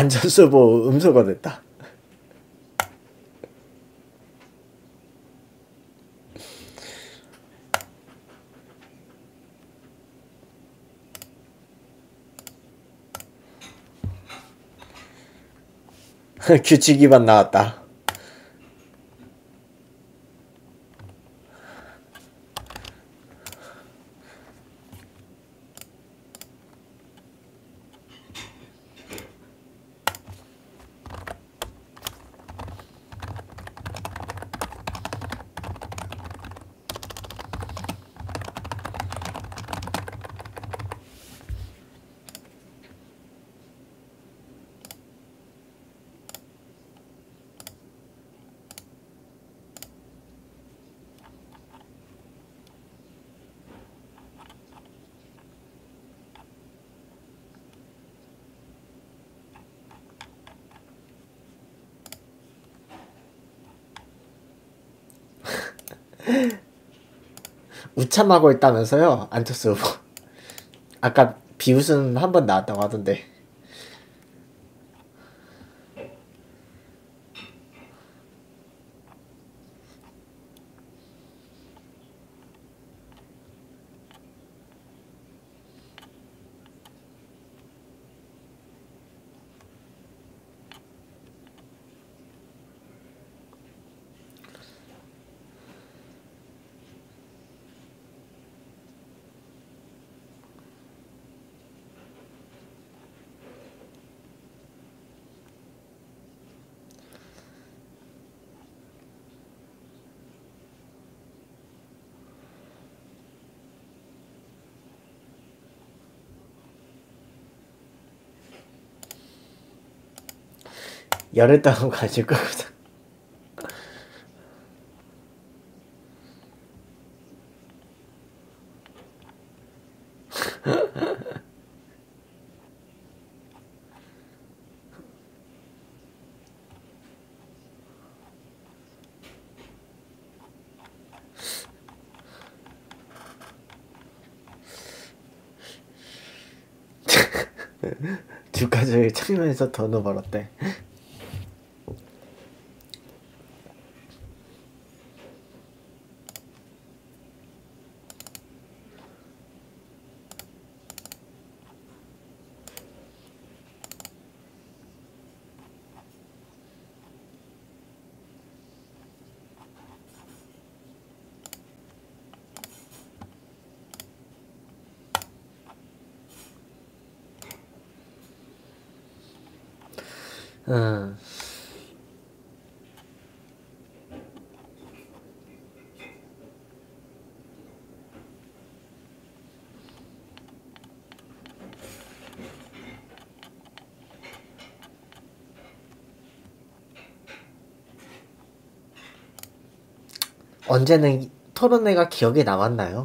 안철수 후보 음소거 됐다. 규칙 위반 나왔다. 우참하고 있다면서요? 안철수 후보. 아까 비웃음 한 번 나왔다고 하던데 열흘 동안 가질 거거든. 주가조의 측면에서 돈을 벌었대 응. 언제는 토론회가 기억에 남았나요?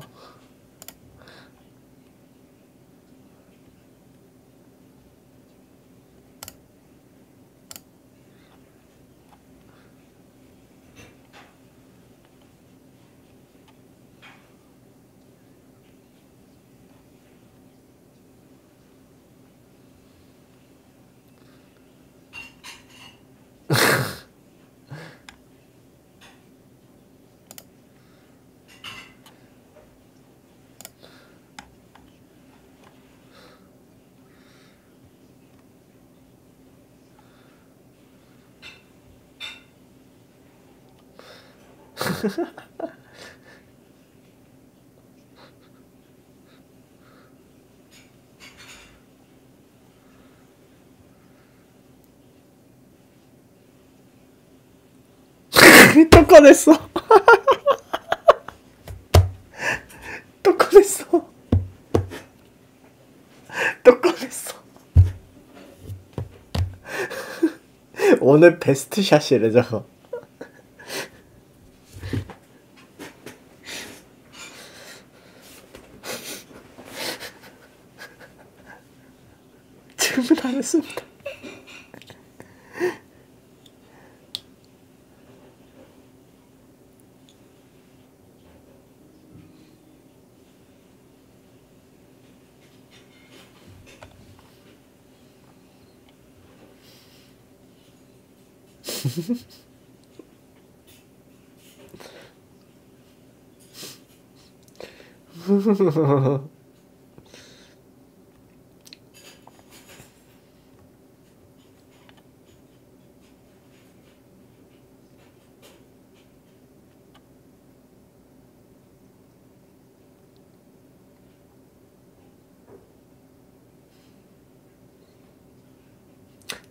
또 꺼냈어. 또 꺼냈어. 또 꺼냈어. 오늘 베스트 샷이래 저거. 질문 안 했습니다.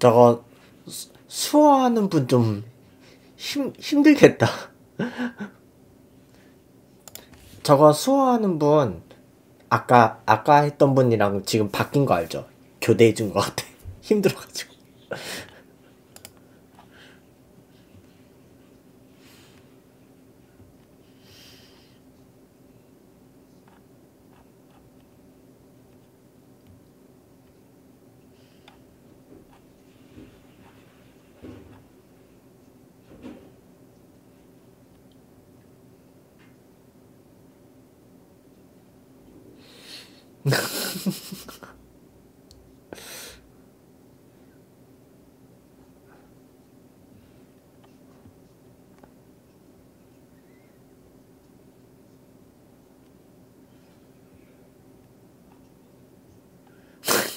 저거 수, 수어하는 분 좀 힘, 힘들겠다. 저거 수어하는 분 아까 아까 했던 분이랑 지금 바뀐 거 알죠? 교대해 준거 같아. 힘들어가지고.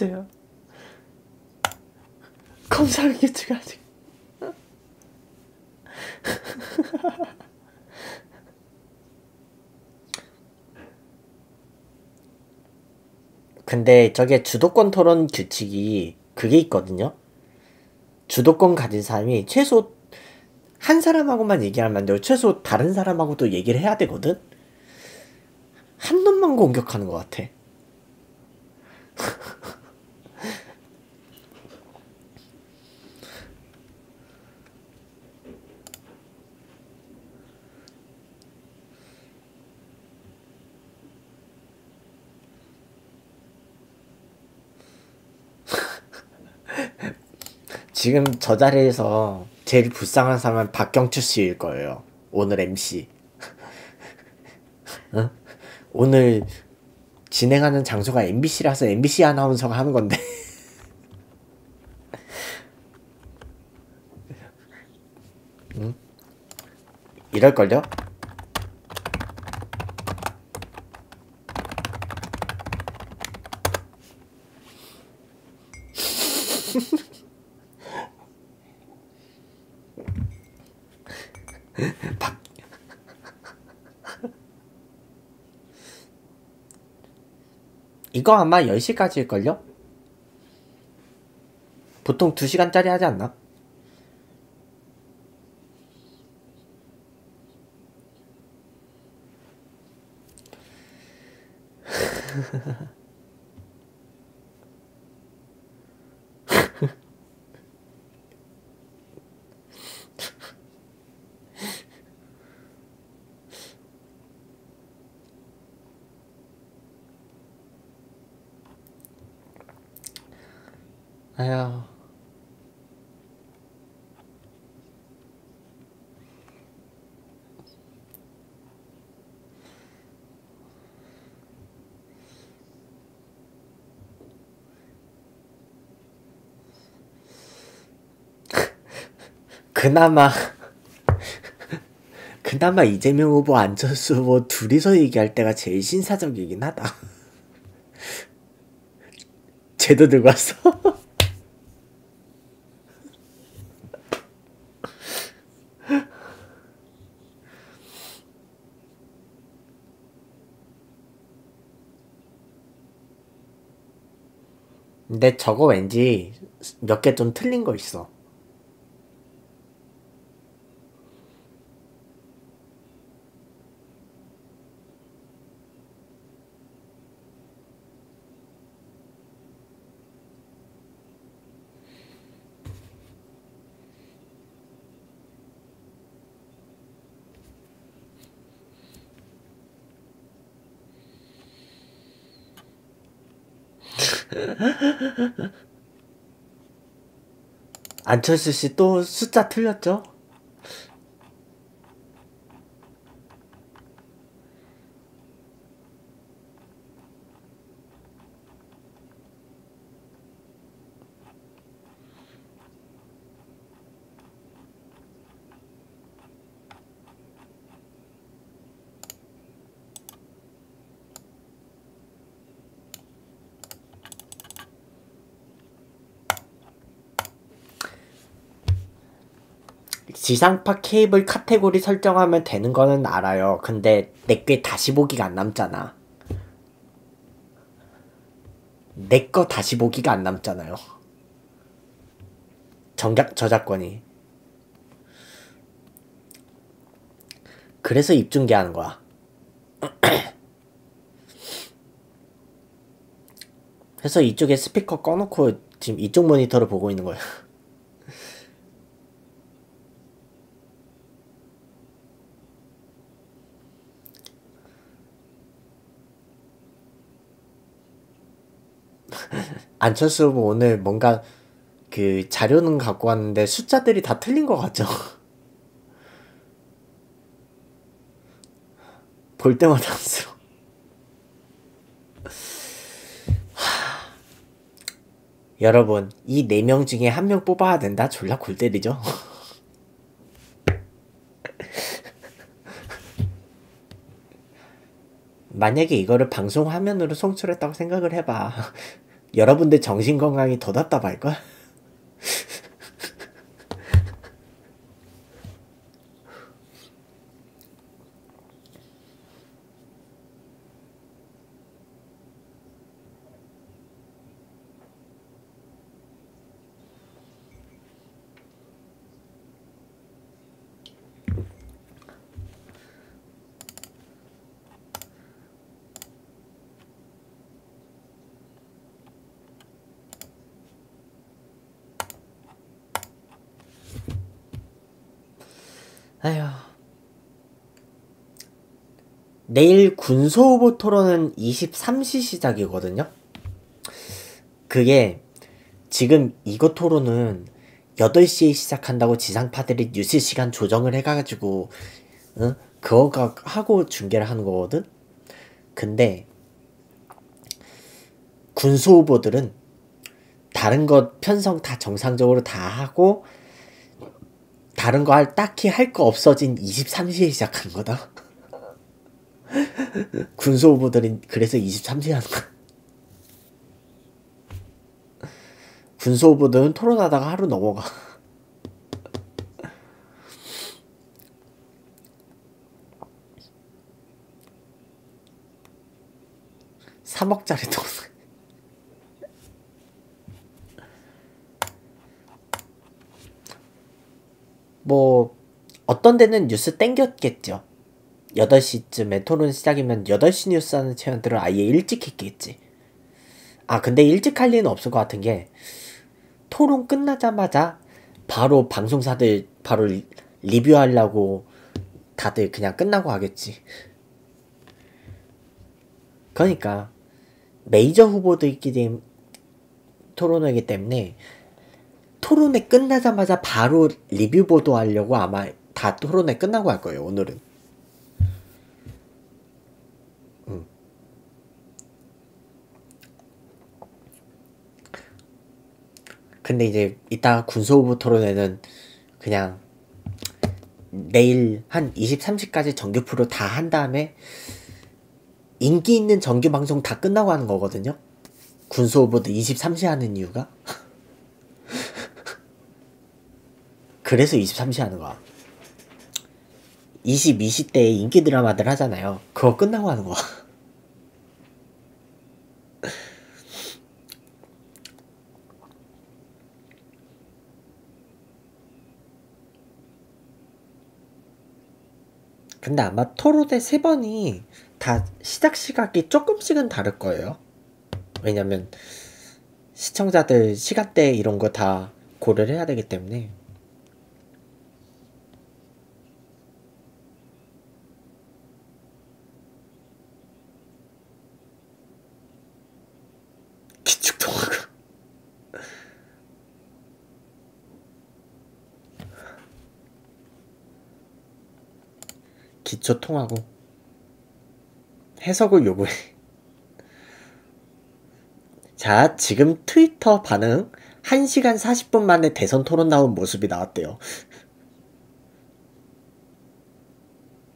지키세요. 검사를 규칙하지. 근데 저게 주도권 토론 규칙이 그게 있거든요. 주도권 가진 사람이 최소 한 사람하고만 얘기하면 안 되고 최소 다른 사람하고도 얘기를 해야 되거든. 한 놈만 공격하는 것 같아. 지금 저 자리에서 제일 불쌍한 사람은 박경추 씨일 거예요. 오늘 MC. 어? 오늘 진행하는 장소가 MBC라서 MBC 아나운서가 하는 건데. 응? 이럴걸요? 박... 이거 아마 10시까지일걸요? 보통 2시간짜리 하지 않나? 그나마 그나마 이재명 후보 안철수 후보 둘이서 얘기할 때가 제일 신사적이긴 하다. 쟤도 들고 왔어. 근데 저거 왠지 몇 개 좀 틀린 거 있어. 안철수 씨 또 숫자 틀렸죠? 지상파 케이블 카테고리 설정하면 되는 거는 알아요. 근데 내게 다시 보기가 안 남잖아. 내 거 다시 보기가 안 남잖아요. 정작 저작권이. 그래서 입중계 하는 거야. 그래서 이쪽에 스피커 꺼놓고 지금 이쪽 모니터를 보고 있는 거야. 안철수 후보 오늘 뭔가 그 자료는 갖고 왔는데 숫자들이 다 틀린 것 같죠? 볼 때마다. 여러분, 이 네 명 중에 한 명 뽑아야 된다? 졸라 골 때리죠? 만약에 이거를 방송 화면으로 송출했다고 생각을 해봐. 여러분들 정신 건강이 더 답답할걸? 아휴. 내일 군소 후보 토론은 23시 시작이거든요. 그게 지금 이거 토론은 8시에 시작한다고 지상파들이 뉴스 시간 조정을 해가지고 응? 그거가 하고 중계를 하는 거거든. 근데 군소 후보들은 다른 것 편성 다 정상적으로 다 하고 다른 거 할 딱히 할 거 없어진 23시에 시작한 거다. 군소 후보들은 그래서 23시에 하는 거야. 군소 후보들은 토론하다가 하루 넘어가. (3억짜리) 토론 뭐 어떤 데는 뉴스 땡겼겠죠. 8시쯤에 토론 시작이면 8시 뉴스 하는 채널들은 아예 일찍 했겠지. 아, 근데 일찍 할 리는 없을 것 같은 게 토론 끝나자마자 바로 방송사들 바로 리, 리뷰하려고 다들 그냥 끝나고 하겠지. 그러니까 메이저 후보들끼리 토론하기 때문에 토론회 끝나자마자 바로 리뷰 보도하려고 아마 다 토론회 끝나고 할 거예요, 오늘은. 음. 근데 이제 이따 군소후보 토론회는 그냥 내일 한 20, 30까지 정규 프로 다 한 다음에 인기 있는 정규 방송 다 끝나고 하는 거거든요. 군소후보도 23시 하는 이유가 그래서 23시 하는 거야. 22시 때 인기 드라마들 하잖아요. 그거 끝나고 하는 거야. 근데 아마 토로대 세 번이 다 시작 시각이 조금씩은 다를 거예요. 왜냐면 시청자들 시간대 이런 거 다 고려를 해야 되기 때문에. 기축토 기초 통하고 해석을 요구해. 자, 지금 트위터 반응 1시간 40분 만에 대선 토론 나온 모습이 나왔대요.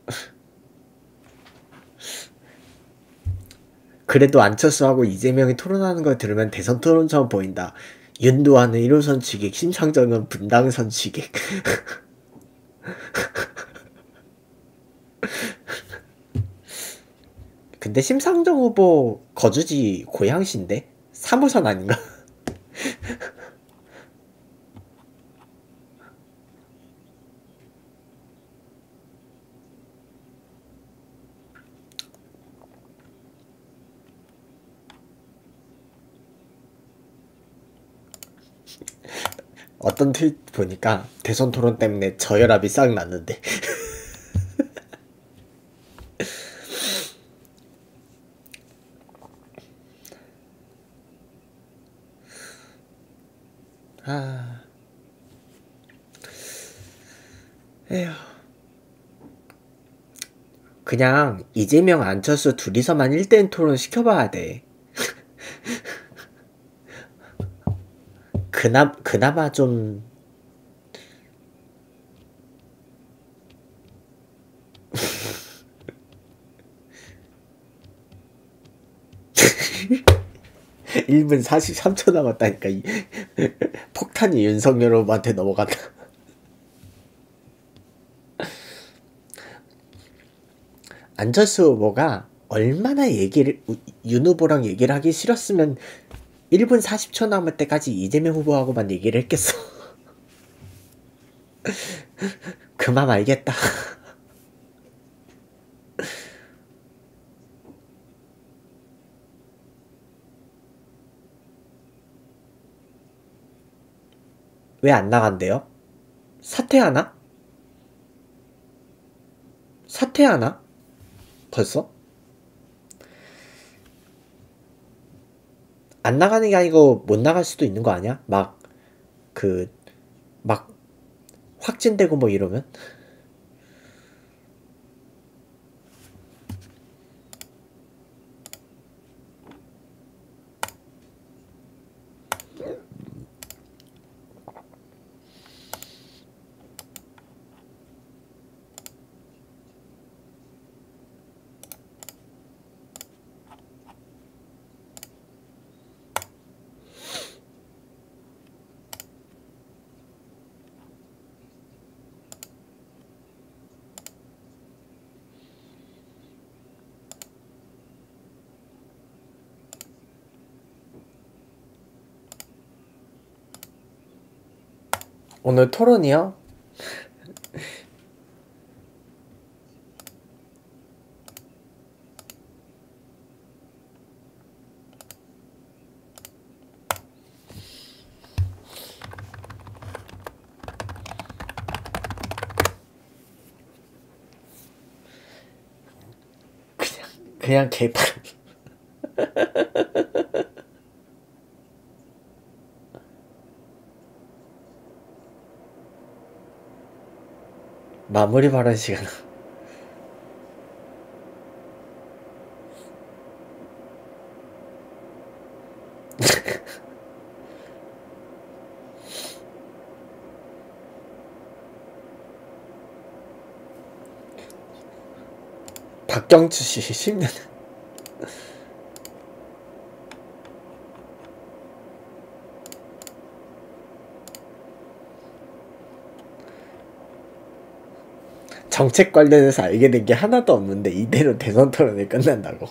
그래도 안철수하고 이재명이 토론하는 걸 들으면 대선 토론처럼 보인다. 윤도하는 1호선 취객, 심상정은 분당선 취객. 근데 심상정 후보 거주지 고양시인데? 3호선 아닌가? 어떤 트윗 보니까 대선 토론 때문에 저혈압이 싹 났는데 그냥 이재명 안철수 둘이서만 1대1 토론 시켜봐야 돼. 그나 그나마 좀 (1분 43초) 남았다니까 이. 폭탄이 윤석열 후보한테 넘어간다 안철수 후보가 얼마나 얘기를 윤 후보랑 얘기를 하기 싫었으면 1분 40초 남을 때까지 이재명 후보하고만 얘기를 했겠어. 그만 알겠다. 왜 안 나간대요? 사퇴하나? 사퇴하나? 벌써? 안 나가는 게 아니고 못 나갈 수도 있는 거 아니야? 막 그 막 확진되고 뭐 이러면 오늘 토론이요? 그냥 개판 마무리 발언 시간. 박경추 씨 10년 정책 관련해서 알게 된 게 하나도 없는데 이대로 대선 토론이 끝난다고.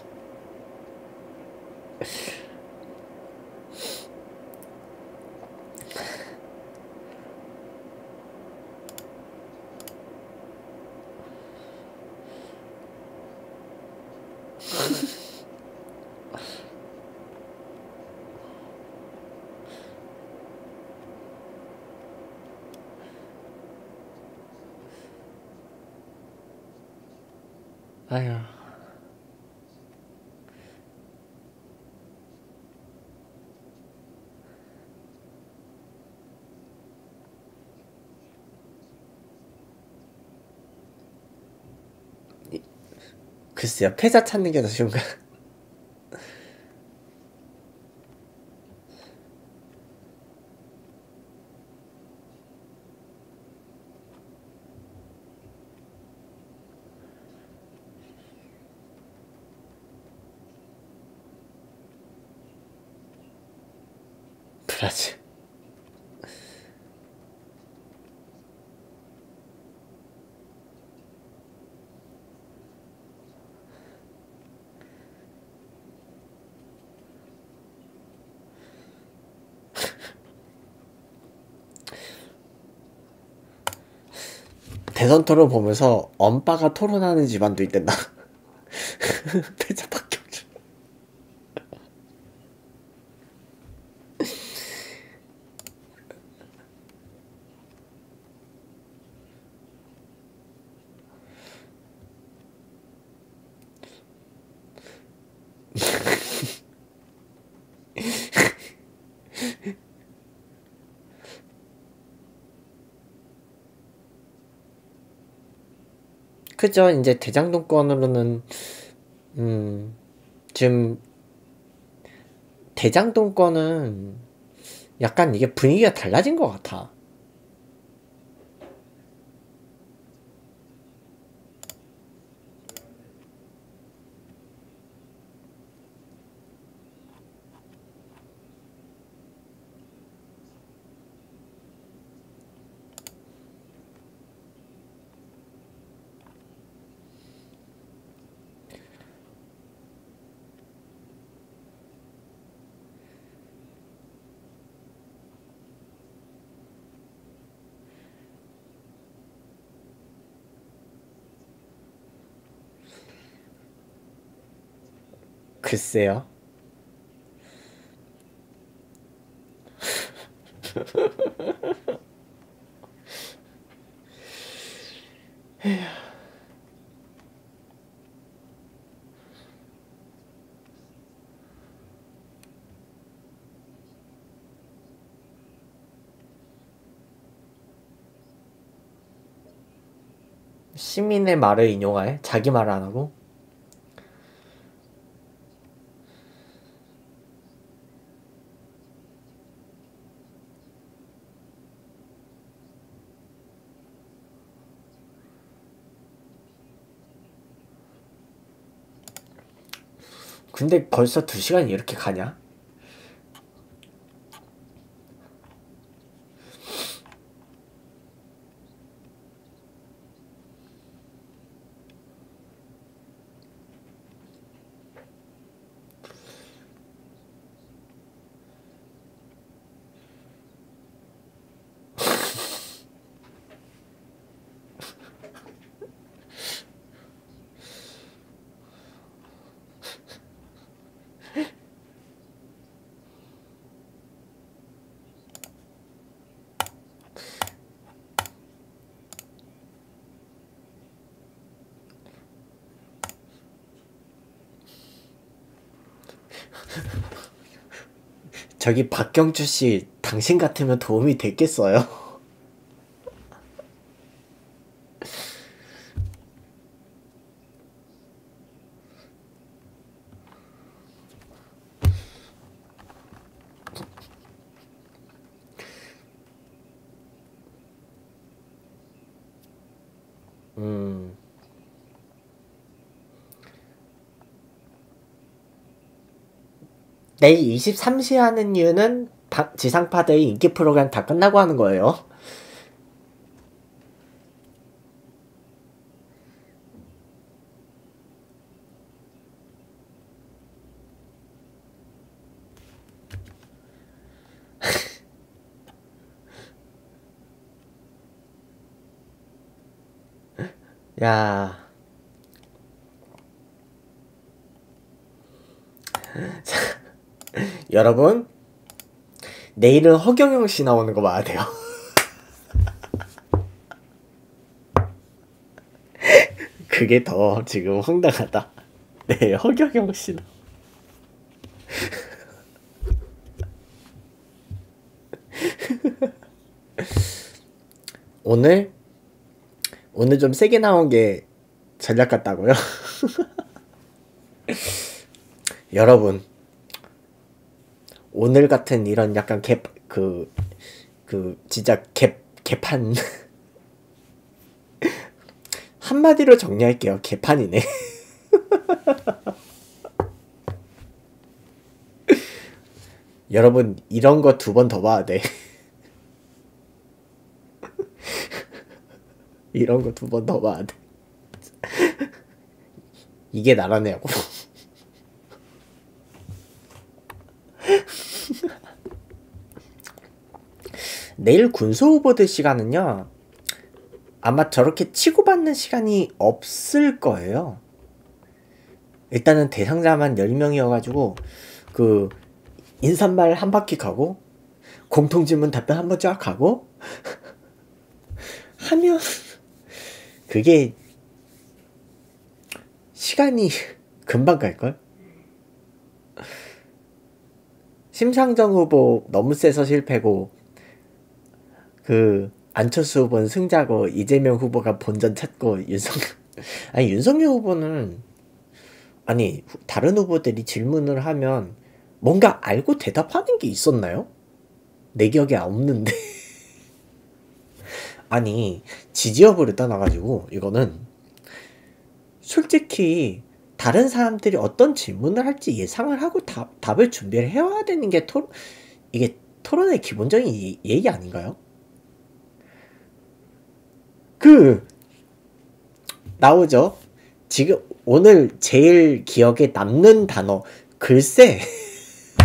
아휴. 글쎄요, 패자 찾는 게 더 쉬운가? 브라질. 대선 토론 보면서 엄빠가 토론하는 집안도 있댄다. 패자 박 그죠? 이제 대장동권으로는 음 지금 대장동권은 약간 이게 분위기가 달라진 것 같아. 글쎄요. 시민의 말을 인용해? 자기 말을 안 하고? 근데 벌써 두 시간이 이렇게 가냐? 저기 박경주 씨, 당신 같으면 도움이 됐겠어요? 내일 23시 하는 이유는 바- 지상파대의 인기 프로그램 다 끝나고 하는 거예요. 야. 여러분, 내일은 허경영 씨 나오는 거 봐야 돼요. 그게 더 지금 황당하다. 네, 허경영 씨 나. 오늘 오늘 좀 세게 나온 게 전략 같다고요? 여러분 오늘 같은 이런 약간 개그 그 진짜 개 개판. 한마디로 정리할게요. 개판이네. 여러분 이런 거 두 번 더 봐야 돼. 이런 거 두 번 더 봐야 돼. 이게 나라냐고 내일 군소 후보들 시간은요 아마 저렇게 치고받는 시간이 없을 거예요 일단은 대상자만 10명이어가지고 그 인사말 한 바퀴 가고 공통질문 답변 한 번 쫙 가고 하면 그게 시간이 금방 갈걸? 심상정 후보 너무 세서 실패고 그 안철수 후보는 승자고 이재명 후보가 본전 찾고 윤석열 아니 윤석열 후보는 아니 다른 후보들이 질문을 하면 뭔가 알고 대답하는 게 있었나요? 내 기억에 없는데 아니 지지 여부를 떠나가지고 이거는 솔직히 다른 사람들이 어떤 질문을 할지 예상을 하고 답, 답을 준비를 해와야 되는 게 토, 이게 토론의 기본적인 예의 아닌가요? 그 나오죠. 지금 오늘 제일 기억에 남는 단어 글쎄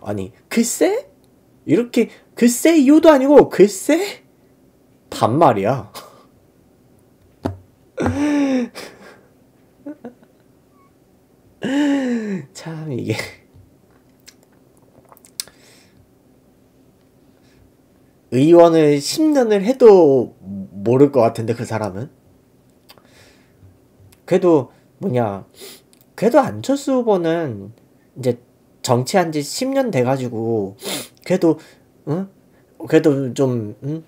아니 글쎄 이렇게 글쎄요도 아니고 글쎄 반말이야. 참 이게 의원을 10년을 해도 모를 것 같은데 그 사람은 그래도 뭐냐 그래도 안철수 후보는 이제 정치한 지 10년 돼가지고 그래도 응? 그래도 좀 응?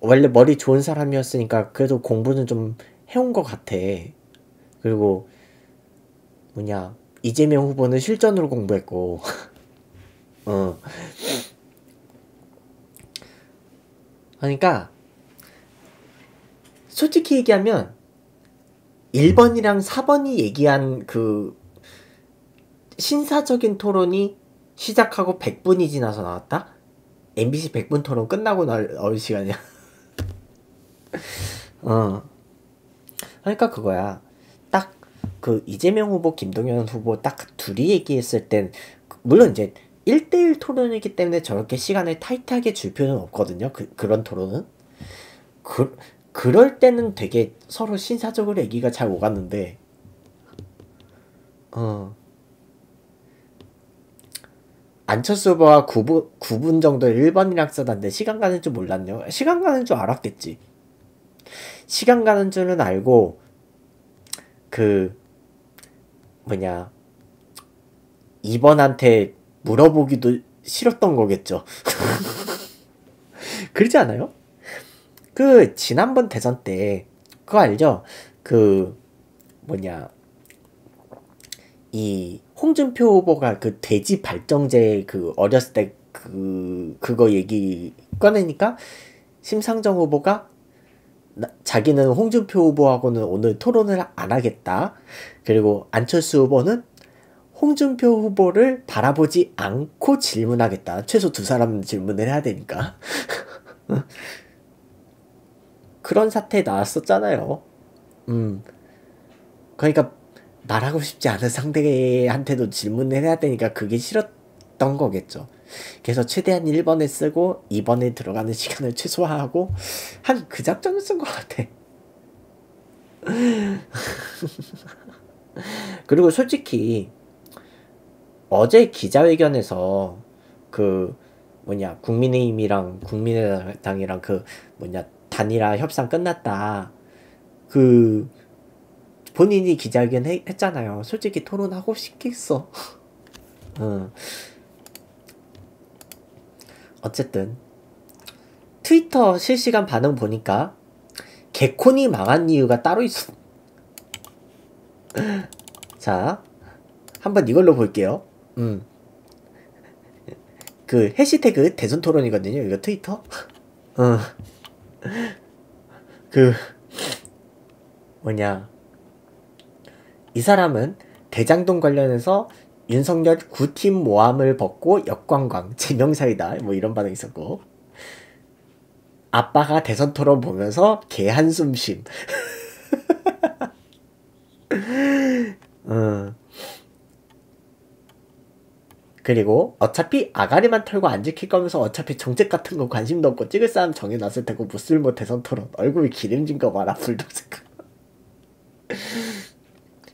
원래 머리 좋은 사람이었으니까 그래도 공부는 좀 해온 것 같아 그리고 뭐냐 이재명 후보는 실전으로 공부했고 어 그러니까 솔직히 얘기하면 1번이랑 4번이 얘기한 그 신사적인 토론이 시작하고 100분이 지나서 나왔다? MBC 100분 토론 끝나고 나올 시간이야. 어. 그러니까 그거야. 그 이재명 후보, 김동연 후보 딱 둘이 얘기했을 땐 물론 이제 1대1 토론이기 때문에 저렇게 시간을 타이트하게 줄 필요는 없거든요. 그, 그런 토론은. 그, 그럴 때는 되게 서로 신사적으로 얘기가 잘 오갔는데, 어. 안철수 후보가 9분, 9분 정도 1번이랑 써놨는데 시간 가는 줄 몰랐네요. 시간 가는 줄 알았겠지. 시간 가는 줄은 알고, 그, 뭐냐 2번한테 물어보기도 싫었던 거겠죠. 그러지 않아요? 그 지난번 대선 때 그거 알죠? 그 뭐냐 이 홍준표 후보가 그 돼지 발정제 그 어렸을 때 그 그거 얘기 꺼내니까 심상정 후보가 나, 자기는 홍준표 후보하고는 오늘 토론을 안 하겠다. 그리고 안철수 후보는 홍준표 후보를 바라보지 않고 질문하겠다. 최소 두 사람 질문을 해야 되니까. 그런 사태 나왔었잖아요. 음. 그러니까 말하고 싶지 않은 상대한테도 질문을 해야 되니까 그게 싫었던 거겠죠. 그래서 최대한 1번에 쓰고 2번에 들어가는 시간을 최소화하고 한 그 작전을 쓴 것 같아. 그리고 솔직히 어제 기자회견에서 그 뭐냐 국민의힘이랑 국민의당이랑 그 뭐냐 단일화 협상 끝났다. 그 본인이 기자회견 해, 했잖아요. 솔직히 토론하고 싶겠어. 어. 어쨌든 트위터 실시간 반응 보니까 개콘이 망한 이유가 따로 있어. 자, 한번 이걸로 볼게요. 음. 그 해시태그 대선 토론이거든요. 이거 트위터. 어. 그 뭐냐. 이 사람은 대장동 관련해서 윤석열 구팀 모함을 벗고 역관광 제명사이다. 뭐 이런 반응 있었고. 아빠가 대선 토론 보면서 개 한숨 쉼. 어. 그리고 어차피 아가리만 털고 안 지킬 거면서 어차피 정책 같은 거 관심도 없고 찍을 사람 정해놨을 테고 무쓸모 대선 토론 얼굴이 기름진 거 봐라 불도색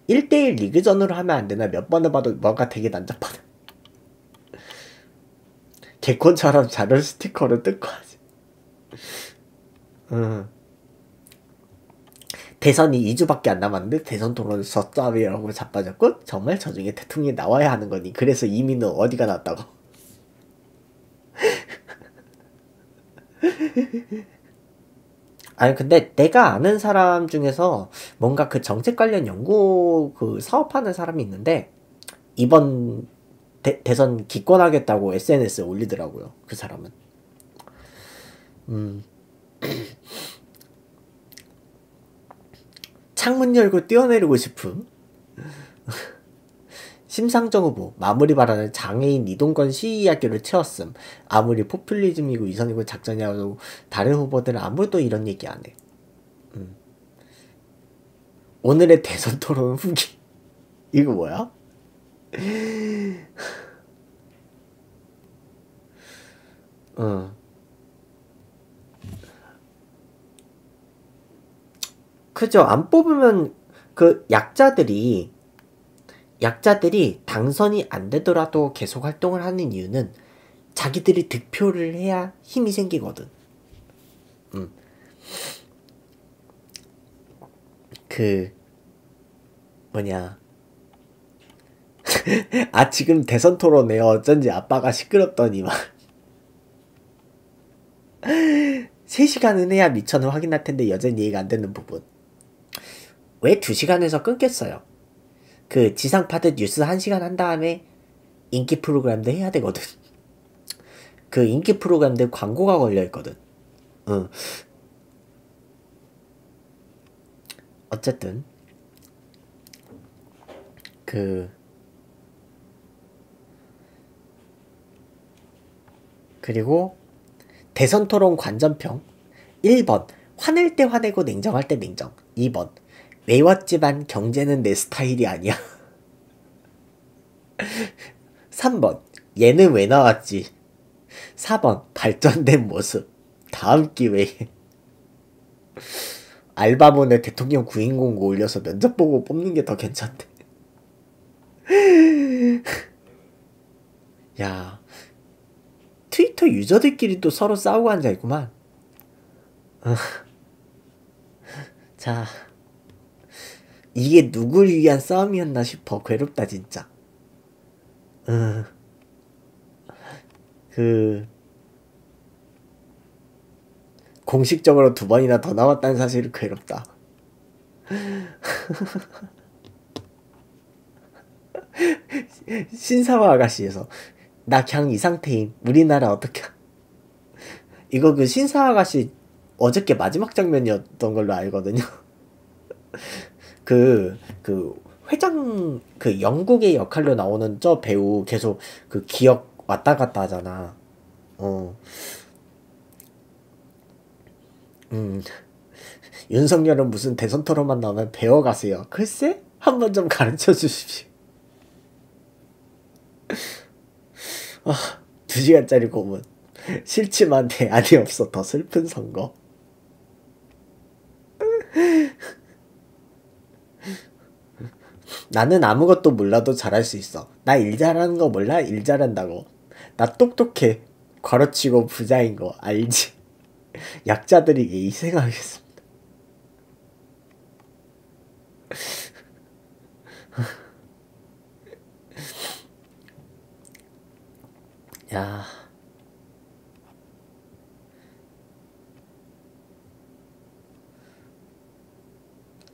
1대1 리그전으로 하면 안 되나? 몇 번을 봐도 뭔가 되게 난잡하다. 개콘처럼 자료 스티커를 뜯고 하지. 음. 대선이 2주밖에 안 남았는데 대선 토론을 졌다이라고 자빠졌고 정말 저 중에 대통령이 나와야 하는 거니. 그래서 이민은 어디가 낫다고 아니 근데 내가 아는 사람 중에서 뭔가 그 정책 관련 연구 그 사업하는 사람이 있는데 이번 대, 대선 기권하겠다고 SNS에 올리더라고요 그 사람은 음 창문 열고 뛰어내리고 싶음. 심상정 후보 마무리 발언을 장애인 이동건 시이야기로 채웠음. 아무리 포퓰리즘이고 이선이고 작전이라도 다른 후보들은 아무도 이런 얘기 안 해. 음. 오늘의 대선 토론 후기. 이거 뭐야? 어. 그죠. 안 뽑으면 그 약자들이 약자들이 당선이 안 되더라도 계속 활동을 하는 이유는 자기들이 득표를 해야 힘이 생기거든. 음. 그 뭐냐. 아 지금 대선 토론에 어쩐지 아빠가 시끄럽더니만 3시간은 해야 미천을 확인할 텐데 여전히 이해가 안 되는 부분. 왜 2시간에서 끊겠어요? 그 지상파드 뉴스 1시간 한 다음에 인기 프로그램도 해야 되거든. 그 인기 프로그램들 광고가 걸려 있거든. 응. 어쨌든 그 그리고 대선 토론 관전평 1번 화낼 때 화내고 냉정할 때 냉정 2번 외웠지만 경제는 내 스타일이 아니야. 3번 얘는 왜 나왔지? 4번 발전된 모습 다음 기회에 알바몬에 대통령 구인 공고 올려서 면접 보고 뽑는 게 더 괜찮대. 야 트위터 유저들끼리 또 서로 싸우고 앉아있구만. 자. 이게 누굴 위한 싸움이었나 싶어. 괴롭다, 진짜. 음. 그, 공식적으로 두 번이나 더 나왔다는 사실이 괴롭다. 신사와 아가씨에서 나 그냥 이 상태임 우리나라 어떻게 이거 그 신사 아가씨 어저께 마지막 장면이었던 걸로 알거든요 그, 그, 회장, 그 영국의 역할로 나오는 저 배우 계속 그 기억 왔다 갔다 하잖아. 어. 음. 윤석열은 무슨 대선 토론만 나오면 배워가세요. 글쎄? 한번 좀 가르쳐 주십시오. 아, 두 시간짜리 고문. 싫지만 대안이 없어 더 슬픈 선거. 나는 아무것도 몰라도 잘할 수 있어. 나 일 잘하는 거 몰라? 일 잘한다고. 나 똑똑해. 과로치고 부자인 거 알지? 약자들에게 이 생각하겠습니다. 야.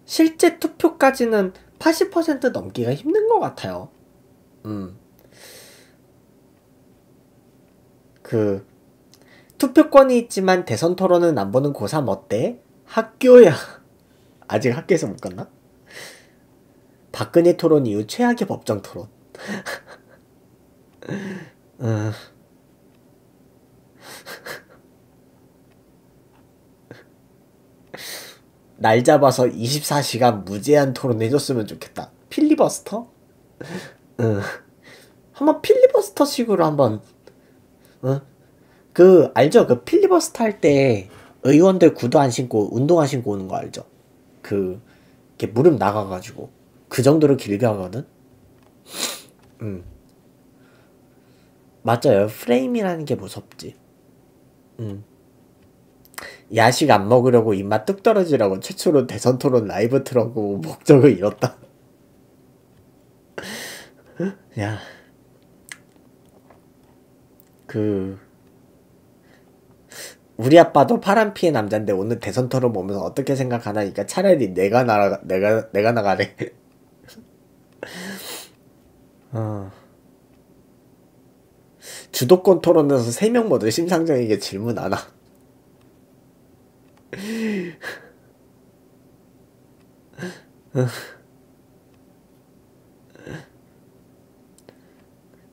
실제 투표까지는 80% 넘기가 힘든 것 같아요. 음. 그 투표권이 있지만 대선 토론은 안 보는 고3 어때? 학교야. 아직 학교에서 못 갔나? 박근혜 토론 이후 최악의 법정 토론. 음. 날 잡아서 24시간 무제한 토론 해줬으면 좋겠다. 필리버스터? 응. 한번 필리버스터 식으로 한번, 응? 그, 알죠? 그 필리버스터 할 때 의원들 구두 안 신고 운동 안 신고 오는 거 알죠? 그, 이렇게 무릎 나가가지고. 그 정도로 길게 하거든? 응. 맞아요. 프레임이라는 게 무섭지. 응. 야식 안 먹으려고 입맛 뚝 떨어지라고 최초로 대선 토론 라이브 틀어고 목적을 잃었다. 야. 그 우리 아빠도 파란 피의 남자인데 오늘 대선 토론 보면서 어떻게 생각하나니까 차라리 내가 나가 내가 내가 나가래. 어. 주도권 토론에서 세 명 모두 심상정에게 질문 안 하.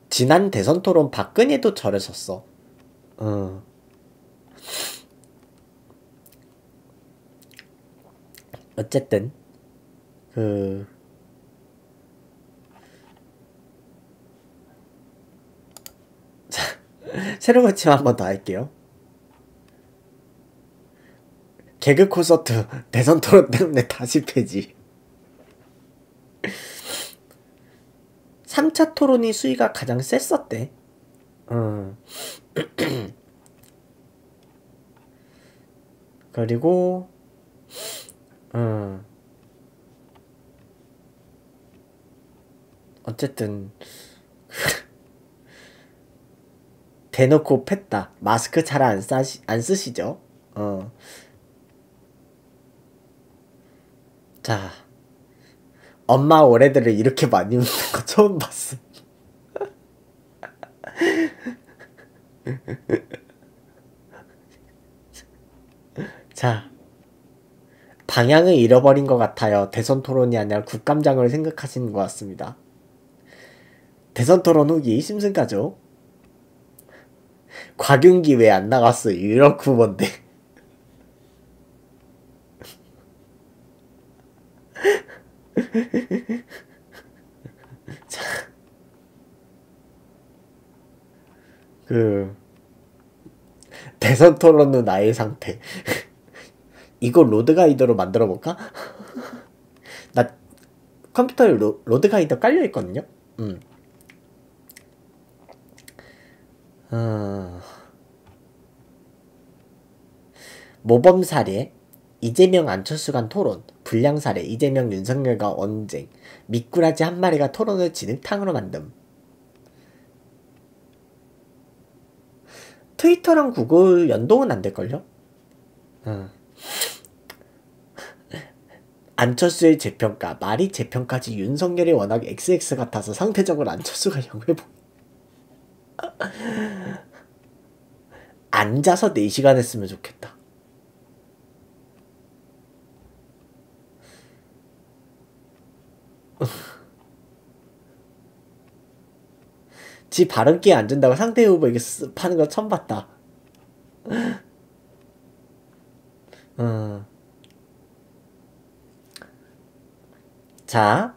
지난 대선 토론 박근혜도 저러셨어. 어. 어쨌든 그 새로운 거침 한번 더 할게요. 개그 콘서트 대선 토론 때문에 다시 폐지. 3차 토론이 수위가 가장 셌었대. 음. 그리고 음. 어쨌든 대놓고 팼다. 마스크 잘안안 쓰시죠? 어. 자, 엄마 올해들을 이렇게 많이 웃는 거 처음 봤어. 자, 방향을 잃어버린 것 같아요. 대선 토론이 아니라 국감장을 생각하시는 것 같습니다. 대선 토론 후기 심승가죠? 곽윤기 왜 안 나갔어? 이렇고 뭔데? 자, 그 대선 토론 후 나의 상태. 이거 로드 가이드로 만들어 볼까? 나 컴퓨터에 로, 로드 가이드 깔려 있거든요. 음. 어... 모범 사례 이재명 안철수 간 토론 불량 사례 이재명 윤석열과 언쟁 미꾸라지 한 마리가 토론을 진흙탕으로 만듦 트위터랑 구글 연동은 안 될걸요? 어. 안철수의 재평가 말이 재평가지 윤석열이 워낙 XX 같아서 상대적으로 안철수가 영을 보 앉아서 4시간 했으면 좋겠다. 지 발언기에 앉은다고 상대 후보에게 파는 거 처음 봤다. 어. 자.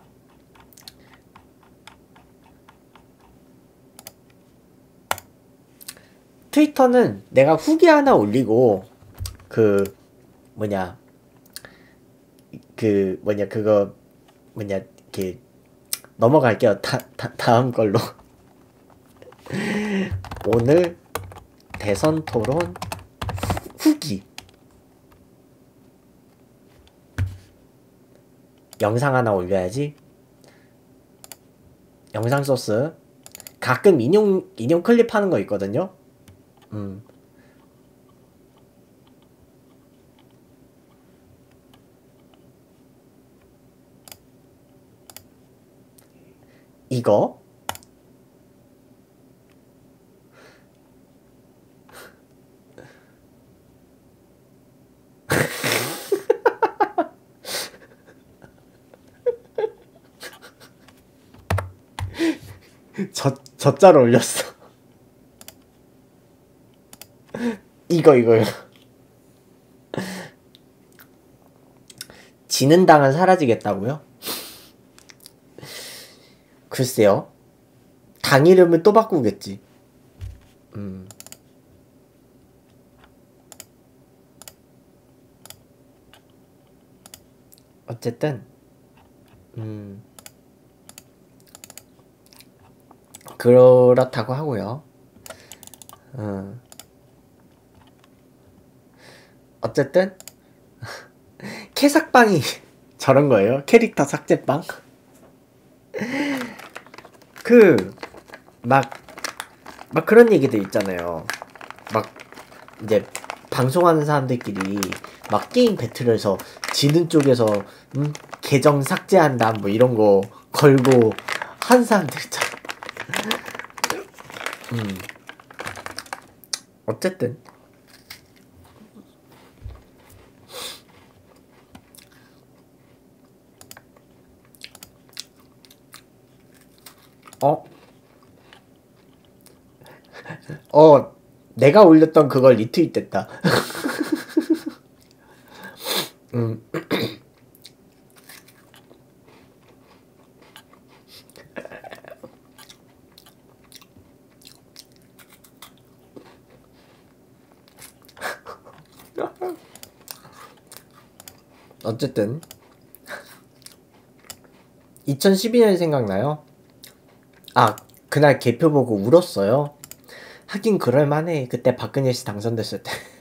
트위터는 내가 후기 하나 올리고 그 뭐냐 그 뭐냐 그거 뭐냐 이렇게 넘어갈게요. 다, 다 다음 걸로. 오늘 대선 토론 후기. 영상 하나 올려야지. 영상 소스. 가끔 인용 인용 클립 하는 거 있거든요. 음. 이거? 저, 저자를 올렸어. 이거, 이거요. 지는 당은 사라지겠다고요? 글쎄요. 당 이름을 또 바꾸겠지. 음. 어쨌든, 음. 그렇다고 하고요. 어. 어쨌든 캐삭방이 저런 거예요. 캐릭터 삭제방. 그 막 막 그런 얘기들 있잖아요. 막 이제 방송하는 사람들끼리 막 게임 배틀에서 지는 쪽에서 음, 계정 삭제한다 뭐 이런 거 걸고 한 사람들 있잖아. 음. 어쨌든 어? 어, 내가 올렸던 그걸 리트윗 됐다. 음. 어쨌든 2012년 생각나요? 아 그날 개표 보고 울었어요. 하긴 그럴만해. 그때 박근혜 씨 당선됐을 때.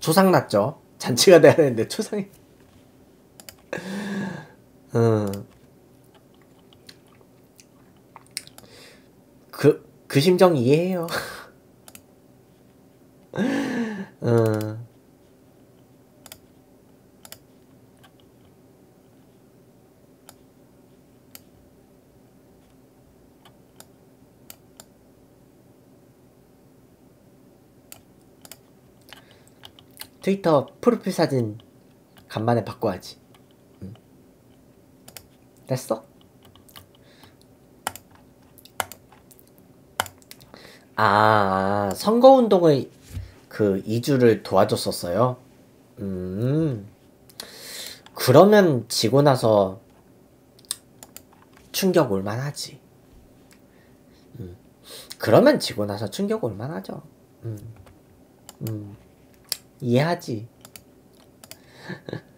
초상 났죠. 잔치가 돼야 되는데 초상이. 음. 그, 그 심정 이해해요. 음. 트위터 프로필 사진 간만에 바꿔야지. 응. 됐어? 아, 선거운동을 그 2주를 도와줬었어요. 음, 그러면 지고 나서 충격 올만하지. 음, 그러면 지고 나서 충격 올만하죠. 음, 음. 이해하지.